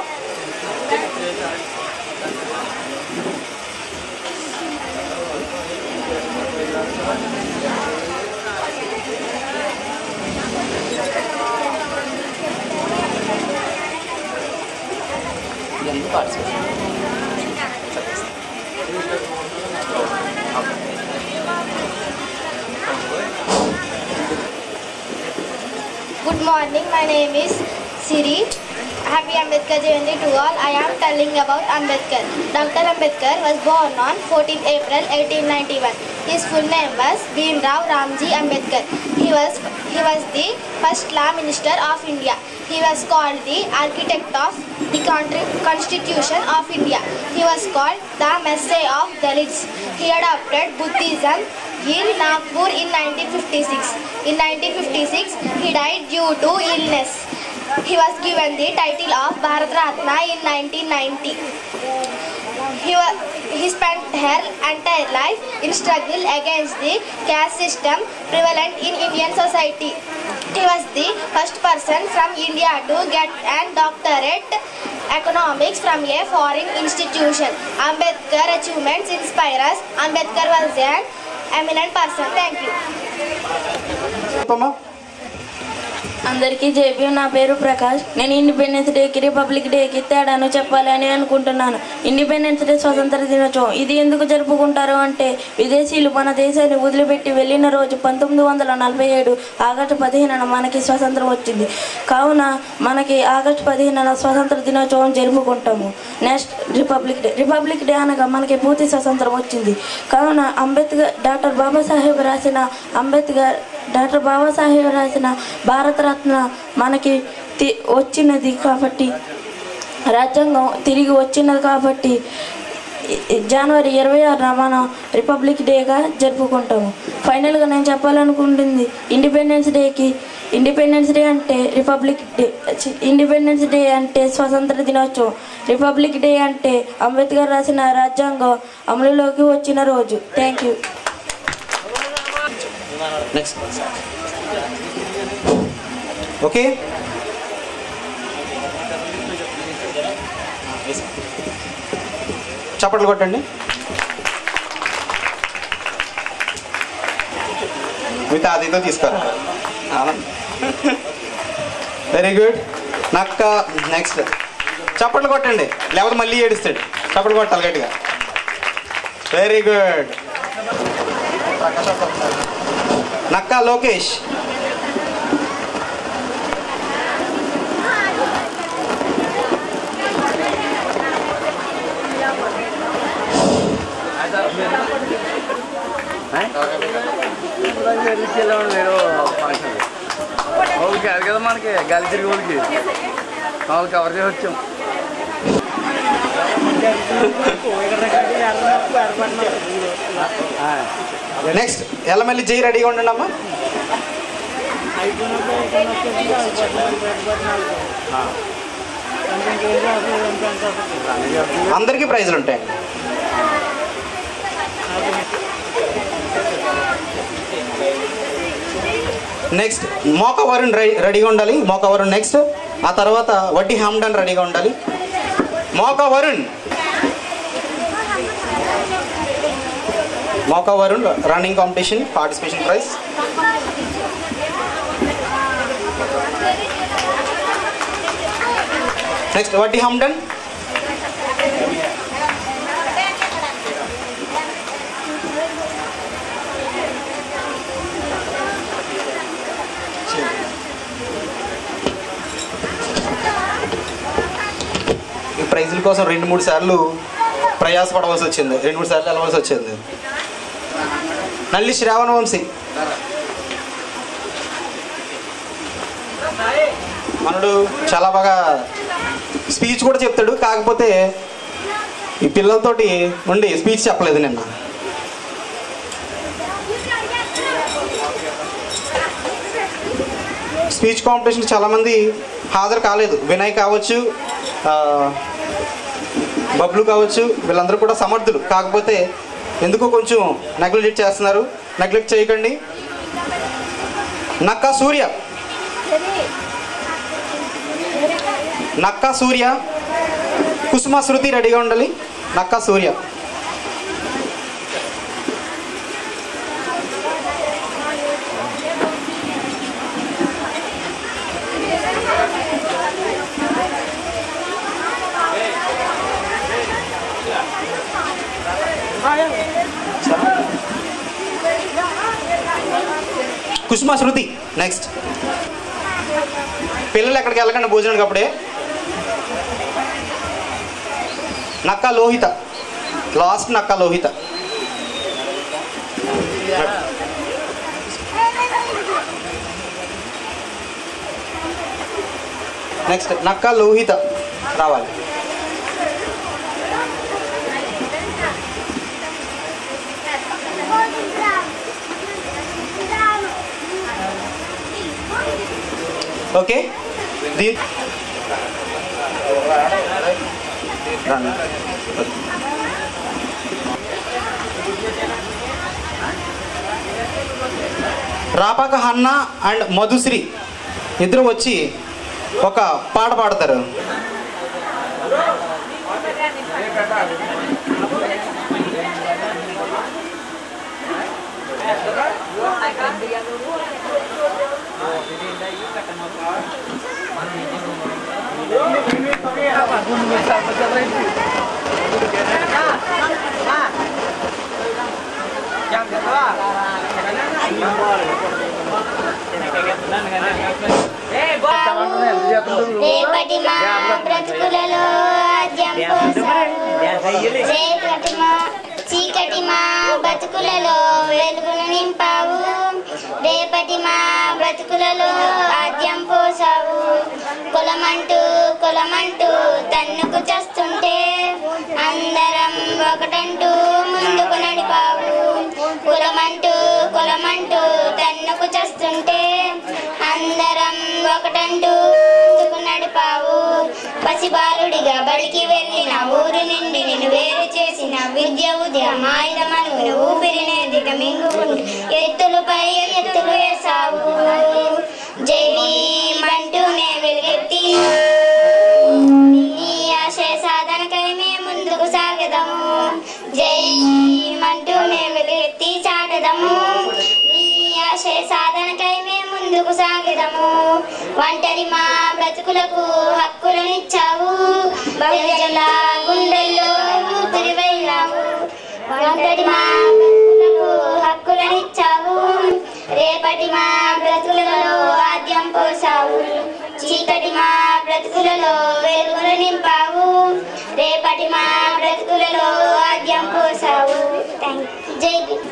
Good morning, my name is Siri. Happy Ambedkar Jayanti to all. I am telling about Ambedkar. Dr. Ambedkar was born on 14 April 1891. His full name was Bhimrao Ramji Ambedkar. He was he was the first law minister of India. He was called the architect of the Constitution of India. He was called the Messiah of Dalits. He adopted Buddhism in Nagpur in 1956. In 1956, he died due to illness. He was given the title of Bharat Ratna in 1990. He, he spent her entire life in struggle against the caste system prevalent in Indian society. He was the first person from India to get an doctorate economics from a foreign institution. Ambedkar achievements inspire us. Ambedkar was an eminent person. Thank you.
అందరికీ జేబీ నా పేరు ప్రకాష్. నేను ఇండిపెండెన్స్ డేకి రిపబ్లిక్ డేకి తేడాను చెప్పాలని అనుకుంటున్నాను. ఇండిపెండెన్స్ డే స్వతంత్ర దినోత్సవం ఇది ఎందుకు జరుపుకుంటారు అంటే విదేశీయులు మన దేశాన్ని వదిలిపెట్టి వెళ్ళిన రోజు పంతొమ్మిది వందల నలభై ఏడు ఆగస్టు పదిహేనున మనకి స్వతంత్రం వచ్చింది. కావున మనకి ఆగస్టు పదిహేనున స్వతంత్ర దినోత్సవం జరుపుకుంటాము. Next republic day republic day అనగా మనకి పూర్తి స్వతంత్రం వచ్చింది. కావున అంబేద్కర్ డాక్టర్ బాబాసాహెబ్ రాసిన అంబేద్కర్ డాక్టర్ బాబాసాహెబ్ రాసిన భారత భారతరత్న మనకి తి- వచ్చినది కాబట్టి రాజ్యాంగం తిరిగి వచ్చినది కాబట్టి జనవరి ఇరవై ఆరున మనం రిపబ్లిక్ డేగా జరుపుకుంటాము. ఫైనల్గా నేను చెప్పాలనుకుంటుంది ఇండిపెండెన్స్ డేకి ఇండిపెండెన్స్ డే అంటే రిపబ్లిక్ డే ఇండిపెండెన్స్ డే అంటే స్వతంత్ర దినోత్సవం. రిపబ్లిక్ డే అంటే అంబేద్కర్ రాసిన రాజ్యాంగం అమలులోకి వచ్చిన రోజు. Thank you
next okay? చప్పట్లు కొట్టండి. విత్ ఆదితో తీసుకోరా? వెరీ గుడ్ నక్క నెక్స్ట్ చప్పట్లు కొట్టండి. లేకపోతే మళ్ళీ ఏడుస్తాడు. చప్పట్లు కొట్టాలి గట్టిగా. Very good Nakka Lokesh.
వాళ్ళకి అది కదా మనకి గాలి తిరిగి వాళ్ళకి వాళ్ళు కవర్ చేసి వచ్చాం
నెక్స్ట్ ఎల్లమెల్లి జై రెడీగా ఉండండి అమ్మా అందరికీ ప్రైజులు ఉంటాయి నెక్స్ట్ మోకవరుణ్ రెడీ రెడీగా ఉండాలి. మోకవరుణ్ నెక్స్ట్ ఆ తర్వాత వడ్డీ హామ్డన్ రెడీగా ఉండాలి. Mokavarun Varun Moka Varun running competition participation prize next Vaddi Hamdan ప్రైజుల కోసం రెండు మూడు సార్లు ప్రయాసపడవలసి వచ్చింది. రెండు మూడు సార్లు వెళ్ళవలసి వచ్చింది. నల్లి శ్రావణ వంశీ మనడు చాలా బాగా స్పీచ్ కూడా చెప్తాడు. కాకపోతే ఈ పిల్లలతోటి ఉండి స్పీచ్ చెప్పలేదు నిన్న. స్పీచ్ కాంపిటీషన్ చాలామంది హాజరు కాలేదు. వినయ్ కావచ్చు బబ్లు కావచ్చు వీళ్ళందరూ కూడా సమర్థులు. కాకపోతే ఎందుకో కొంచెం నెగ్లెక్ట్ చేస్తున్నారు. నెగ్లెక్ట్ చేయకండి. నక్కా సూర్య. నక్కా సూర్య. కుసుమ శృతి రెడీగా ఉండాలి. నక్కా సూర్య. కుసుమ శృతి నెక్స్ట్ పిల్లలు ఎక్కడికి వెళ్ళకండి భోజనానికి అప్పుడే. నక్క లోహిత లాస్ట్ నక్క లోహిత. నెక్స్ట్ నక్క లోహిత రావాలి. ఓకే. రాపాక హన్న అండ్ మధుశ్రీ ఇద్దరు వచ్చి ఒక పాట పాడతారు
ఓ
రేపటి మా బ్రతుకులలో ఆద్యం పోసావు రేపటి మా చీకటి మా బతుకులలో వెలుగును నింపావు. రేపటి మా బ్రతుకులలో ఆద్యం పోసావు. కులమంటూ కులమంటూ తన్నుకు చస్తుంటే అందరం ఒకటంటూ ముందుకు నడిపావు. కులమంటూ కులమంటూ తన్నుకు చస్తుంటే అందరం ఒకటంటూ ముందుకు నడిపావు పసిబాలుడిగా బడికి వెళ్ళిన ఊరు నుండి నేను వేరు చేసిన విద్య ఉద్యమ ఆయుధమను ఊపిరినే దిగమింగుకుంటూ ఎత్తులపై ఎత్తులు వేసావు జై భీమంటూనే వెలుగెత్తి ముందుకు సాగదము. ఒంటరి మా బ్రతుకులకు హక్కులనిచ్చావు. బహుజల గుండెల్లో ఊపిరి ఒంటరి మా బ్రతుకులకు హక్కులనిచ్చావు. రేపటి మా బ్రతుకులలో ఆద్యం పోసావు. చీకటి మా బ్రతుకులలో వెలుగులు నింపావు. రేపటి మా బ్రతుకులలో ఆద్యం పోసావు. జై
Bhim.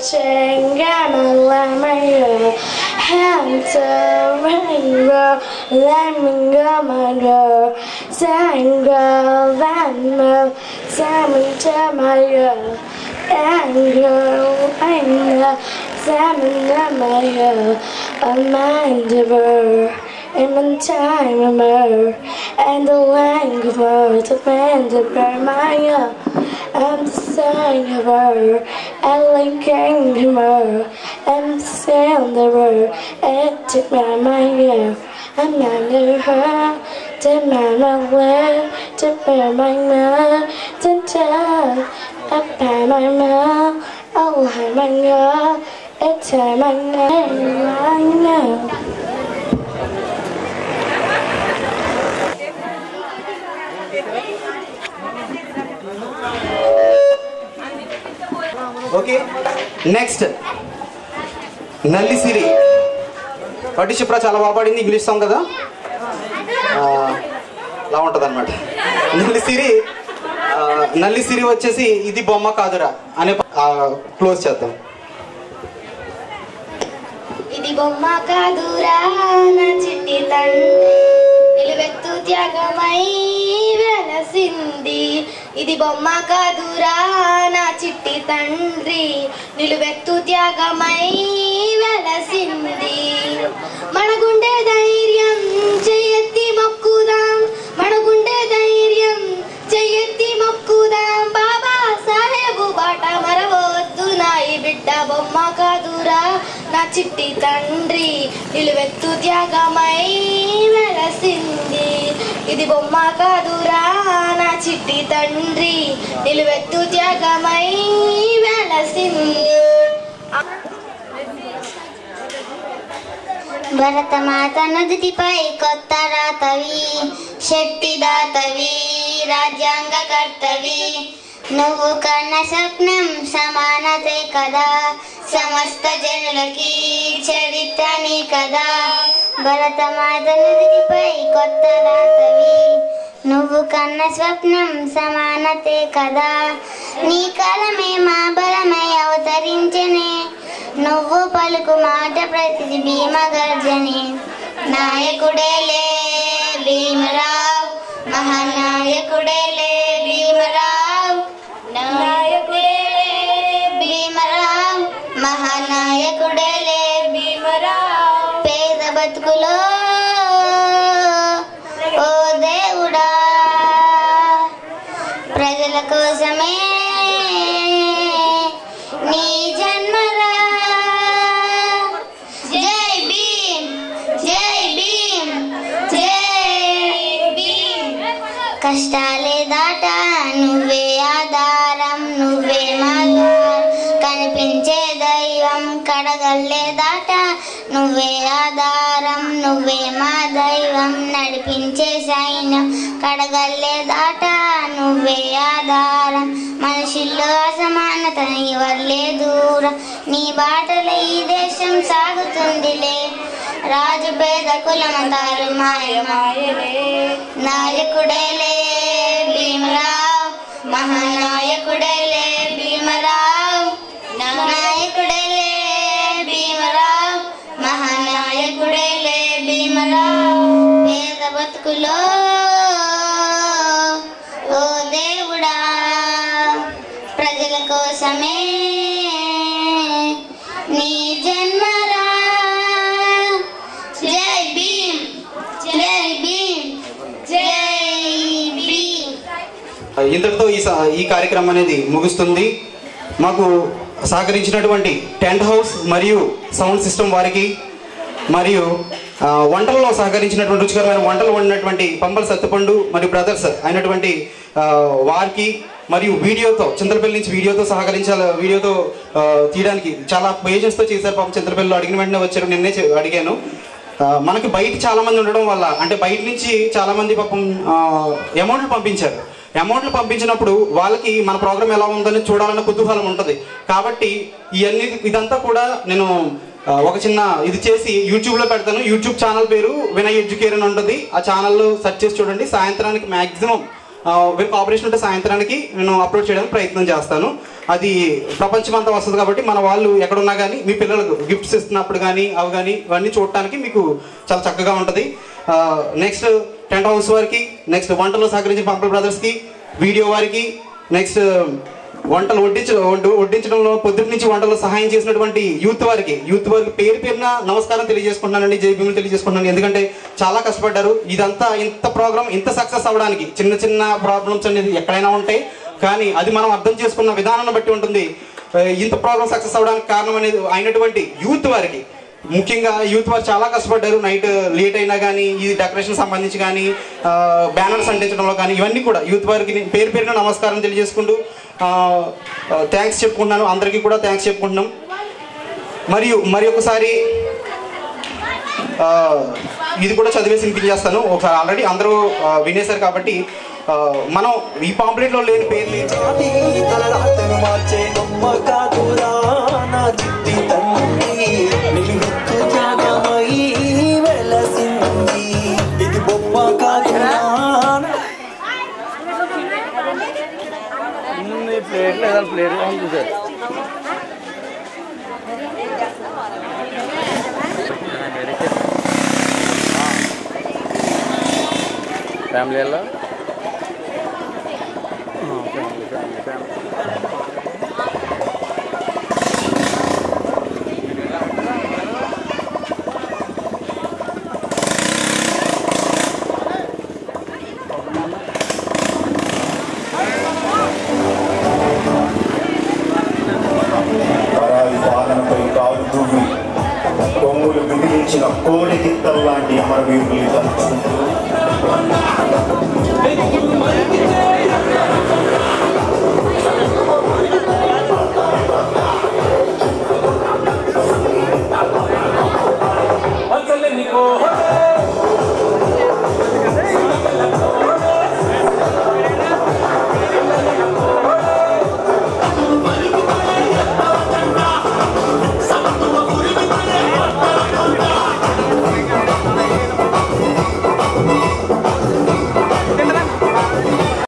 Chengamalamango, hands a rainbow, Lamingamango, Sango, Vano, Samantamayo, Anglo, Anglo, Samanamayo, Amandabur, Amantimer, and the language of Mandabur, Maya, and the sign of her. Ellen came to me and sang the road It took my mind and I knew her me my love me my mind did tell pay my mouth oh my god it's my name I know
okay next Nallisiri పట్టి చిప్రా చాలా బాగా పాడింది ఇంగ్లీష్ సాంగ్ కదా? అలా ఉంటుంది అనమాట నల్లిసిరి నల్లిసిరి వచ్చేసి ఇది బొమ్మ కాదురా అనే క్లోజ్ చేద్దాం.
ఇది బొమ్మ కాదురా నా చిట్టి తండ్రి నిలువెత్తు త్యాగమై వెలసింది. ఇది బొమ్మ కాదురా నా చిట్టి తండ్రి నిలువెత్తు త్యాగమై వెలసింది. మనగుండే ధైర్యం చెయ్యెత్తి మొక్కుదాం. మనగుండే ధైర్యం చెయ్యెత్తి మొక్కుదాం. బాబా సాహెబు బాట మరవో నా ఈ బిడ్డ బొమ్మ కాదురా. నా చిట్టి తండ్రి నిలువెత్తు త్యాగమై వెలసింది ఇది బొమ్మ కాదురా. నా చిట్టి తండ్రి నిలువెత్తు త్యాగమై వెలసింది
భరతమాత నుదిటిపై కొత్త రాతవి శక్తి దాతవి రాజ్యాంగ కర్తవి నువ్వు కన్న స్వప్నం సమానతే కదా సమస్త జనులకి చరిత్ర నీ కదా భరత నుదిటిపై కొత్త రాతవి నువ్వు కన్న స్వప్నం సమానతే కదా నీ కాలమే మా బలమై అవతరించనే నువ్వు పలుకు మాట ప్రతి భీమ గర్జనే నాయకుడేలే భీమరావు మహానాయకుడేలే నువ్వే ఆధారం నువ్వే మా దైవం. నడిపించే సైన్యం కడగల్లే దాట నువ్వే ఆధారం. మనుషుల్లో అసమానత నీ వల్లే దూరం. నీ బాటలో ఈ దేశం సాగుతుందిలే. రాజు పేద కులమతాలు మాయ నాయకుడేలే భీమరావు మహానాయకుడేలే భీమరావు. పేద ఓ దేవుడా ప్రజల కోసమే నీ జన్మరా. జై భీమ్ జై భీమ్ జై భీమ్.
ఇంతటితో ఈ స- ఈ కార్యక్రమం అనేది ముగుస్తుంది. మాకు సహకరించినటువంటి టెంట్ హౌస్ మరియు సౌండ్ సిస్టమ్ వారికి మరియు వంటల్లో సహకరించినటువంటి రుచికరమైన వంటలు వండినటువంటి పంపల సత్తుపండు మరియు బ్రదర్స్ అయినటువంటి వారికి మరియు వీడియోతో చింతలపల్లి నుంచి వీడియోతో సహకరించాలి వీడియోతో తీయడానికి చాలా పేజెస్తో చేశారు పాపం చింతలపల్లిలో. అడిగిన వెంటనే వచ్చారు నిన్నే అడిగాను. మనకి బయట చాలామంది ఉండడం వల్ల అంటే బయట నుంచి చాలామంది పాపం అమౌంట్లు పంపించారు. అమౌంట్లు పంపించినప్పుడు వాళ్ళకి మన ప్రోగ్రామ్ ఎలా ఉందని చూడాలన్న కుతూహలం ఉంటుంది. కాబట్టి ఇవన్నీ ఇదంతా కూడా నేను ఒక చిన్న ఇది చేసి యూట్యూబ్లో పెడతాను. యూట్యూబ్ ఛానల్ పేరు వినయ్ ఎడ్యుకేర్ అని ఉంటుంది ఆ ఛానల్లో సెర్చ్ చేసి చూడండి. సాయంత్రానికి మ్యాక్సిమం వీరికి ఆపరేషన్ ఉంటే సాయంత్రానికి నేను అప్లోడ్ చేయడానికి ప్రయత్నం చేస్తాను. అది ప్రపంచం అంతా వస్తుంది కాబట్టి మన వాళ్ళు ఎక్కడున్నా కానీ మీ పిల్లలకు గిఫ్ట్స్ ఇస్తున్నప్పుడు కానీ అవి కానీ ఇవన్నీ చూడటానికి మీకు చాలా చక్కగా ఉంటుంది. నెక్స్ట్ టెంట్ హౌస్ వారికి నెక్స్ట్ వంటలో సహకరించిన పంపల్ బ్రదర్స్కి వీడియో వారికి నెక్స్ట్ వంటలు వడ్డించ వడ్డించడంలో పొద్దుటి నుంచి వంటలు సహాయం చేసినటువంటి యూత్ వారికి యూత్ వారికి పేరు పేరున నమస్కారం తెలియజేసుకుంటున్నానండి జై భీములు తెలియజేసుకుంటున్నాను. ఎందుకంటే చాలా కష్టపడ్డారు. ఇదంతా ఇంత ప్రోగ్రామ్ ఇంత సక్సెస్ అవ్వడానికి చిన్న చిన్న ప్రాబ్లమ్స్ అనేది ఎక్కడైనా ఉంటాయి. కానీ అది మనం అర్థం చేసుకున్న విధానాన్ని బట్టి ఉంటుంది. ఇంత ప్రోగ్రామ్ సక్సెస్ అవ్వడానికి కారణం అనేది అయినటువంటి యూత్ వారికి ముఖ్యంగా యూత్ వారు చాలా కష్టపడ్డారు. నైట్ లేట్ అయినా కానీ ఈ డెకరేషన్ సంబంధించి కానీ బ్యానర్స్ అంటించడంలో కానీ ఇవన్నీ కూడా యూత్ వారికి నేను పేరు పేరున నమస్కారం తెలియజేసుకుంటూ థ్యాంక్స్ చెప్పుకుంటున్నాను. అందరికీ కూడా థ్యాంక్స్ చెప్పుకుంటున్నాం. మరియు మరి ఒకసారి ఇది కూడా చదివేసి వినిపించేస్తాను. ఒకసారి ఆల్రెడీ అందరూ వినేశారు కాబట్టి మనం ఈ పాంప్లెట్లో లేని పేర్లు
మార్చే కాదురా నా
ప్లేట్ లేదా ప్లేట్ చూసారు ఫ్యామిలీ ఎలా
beautifully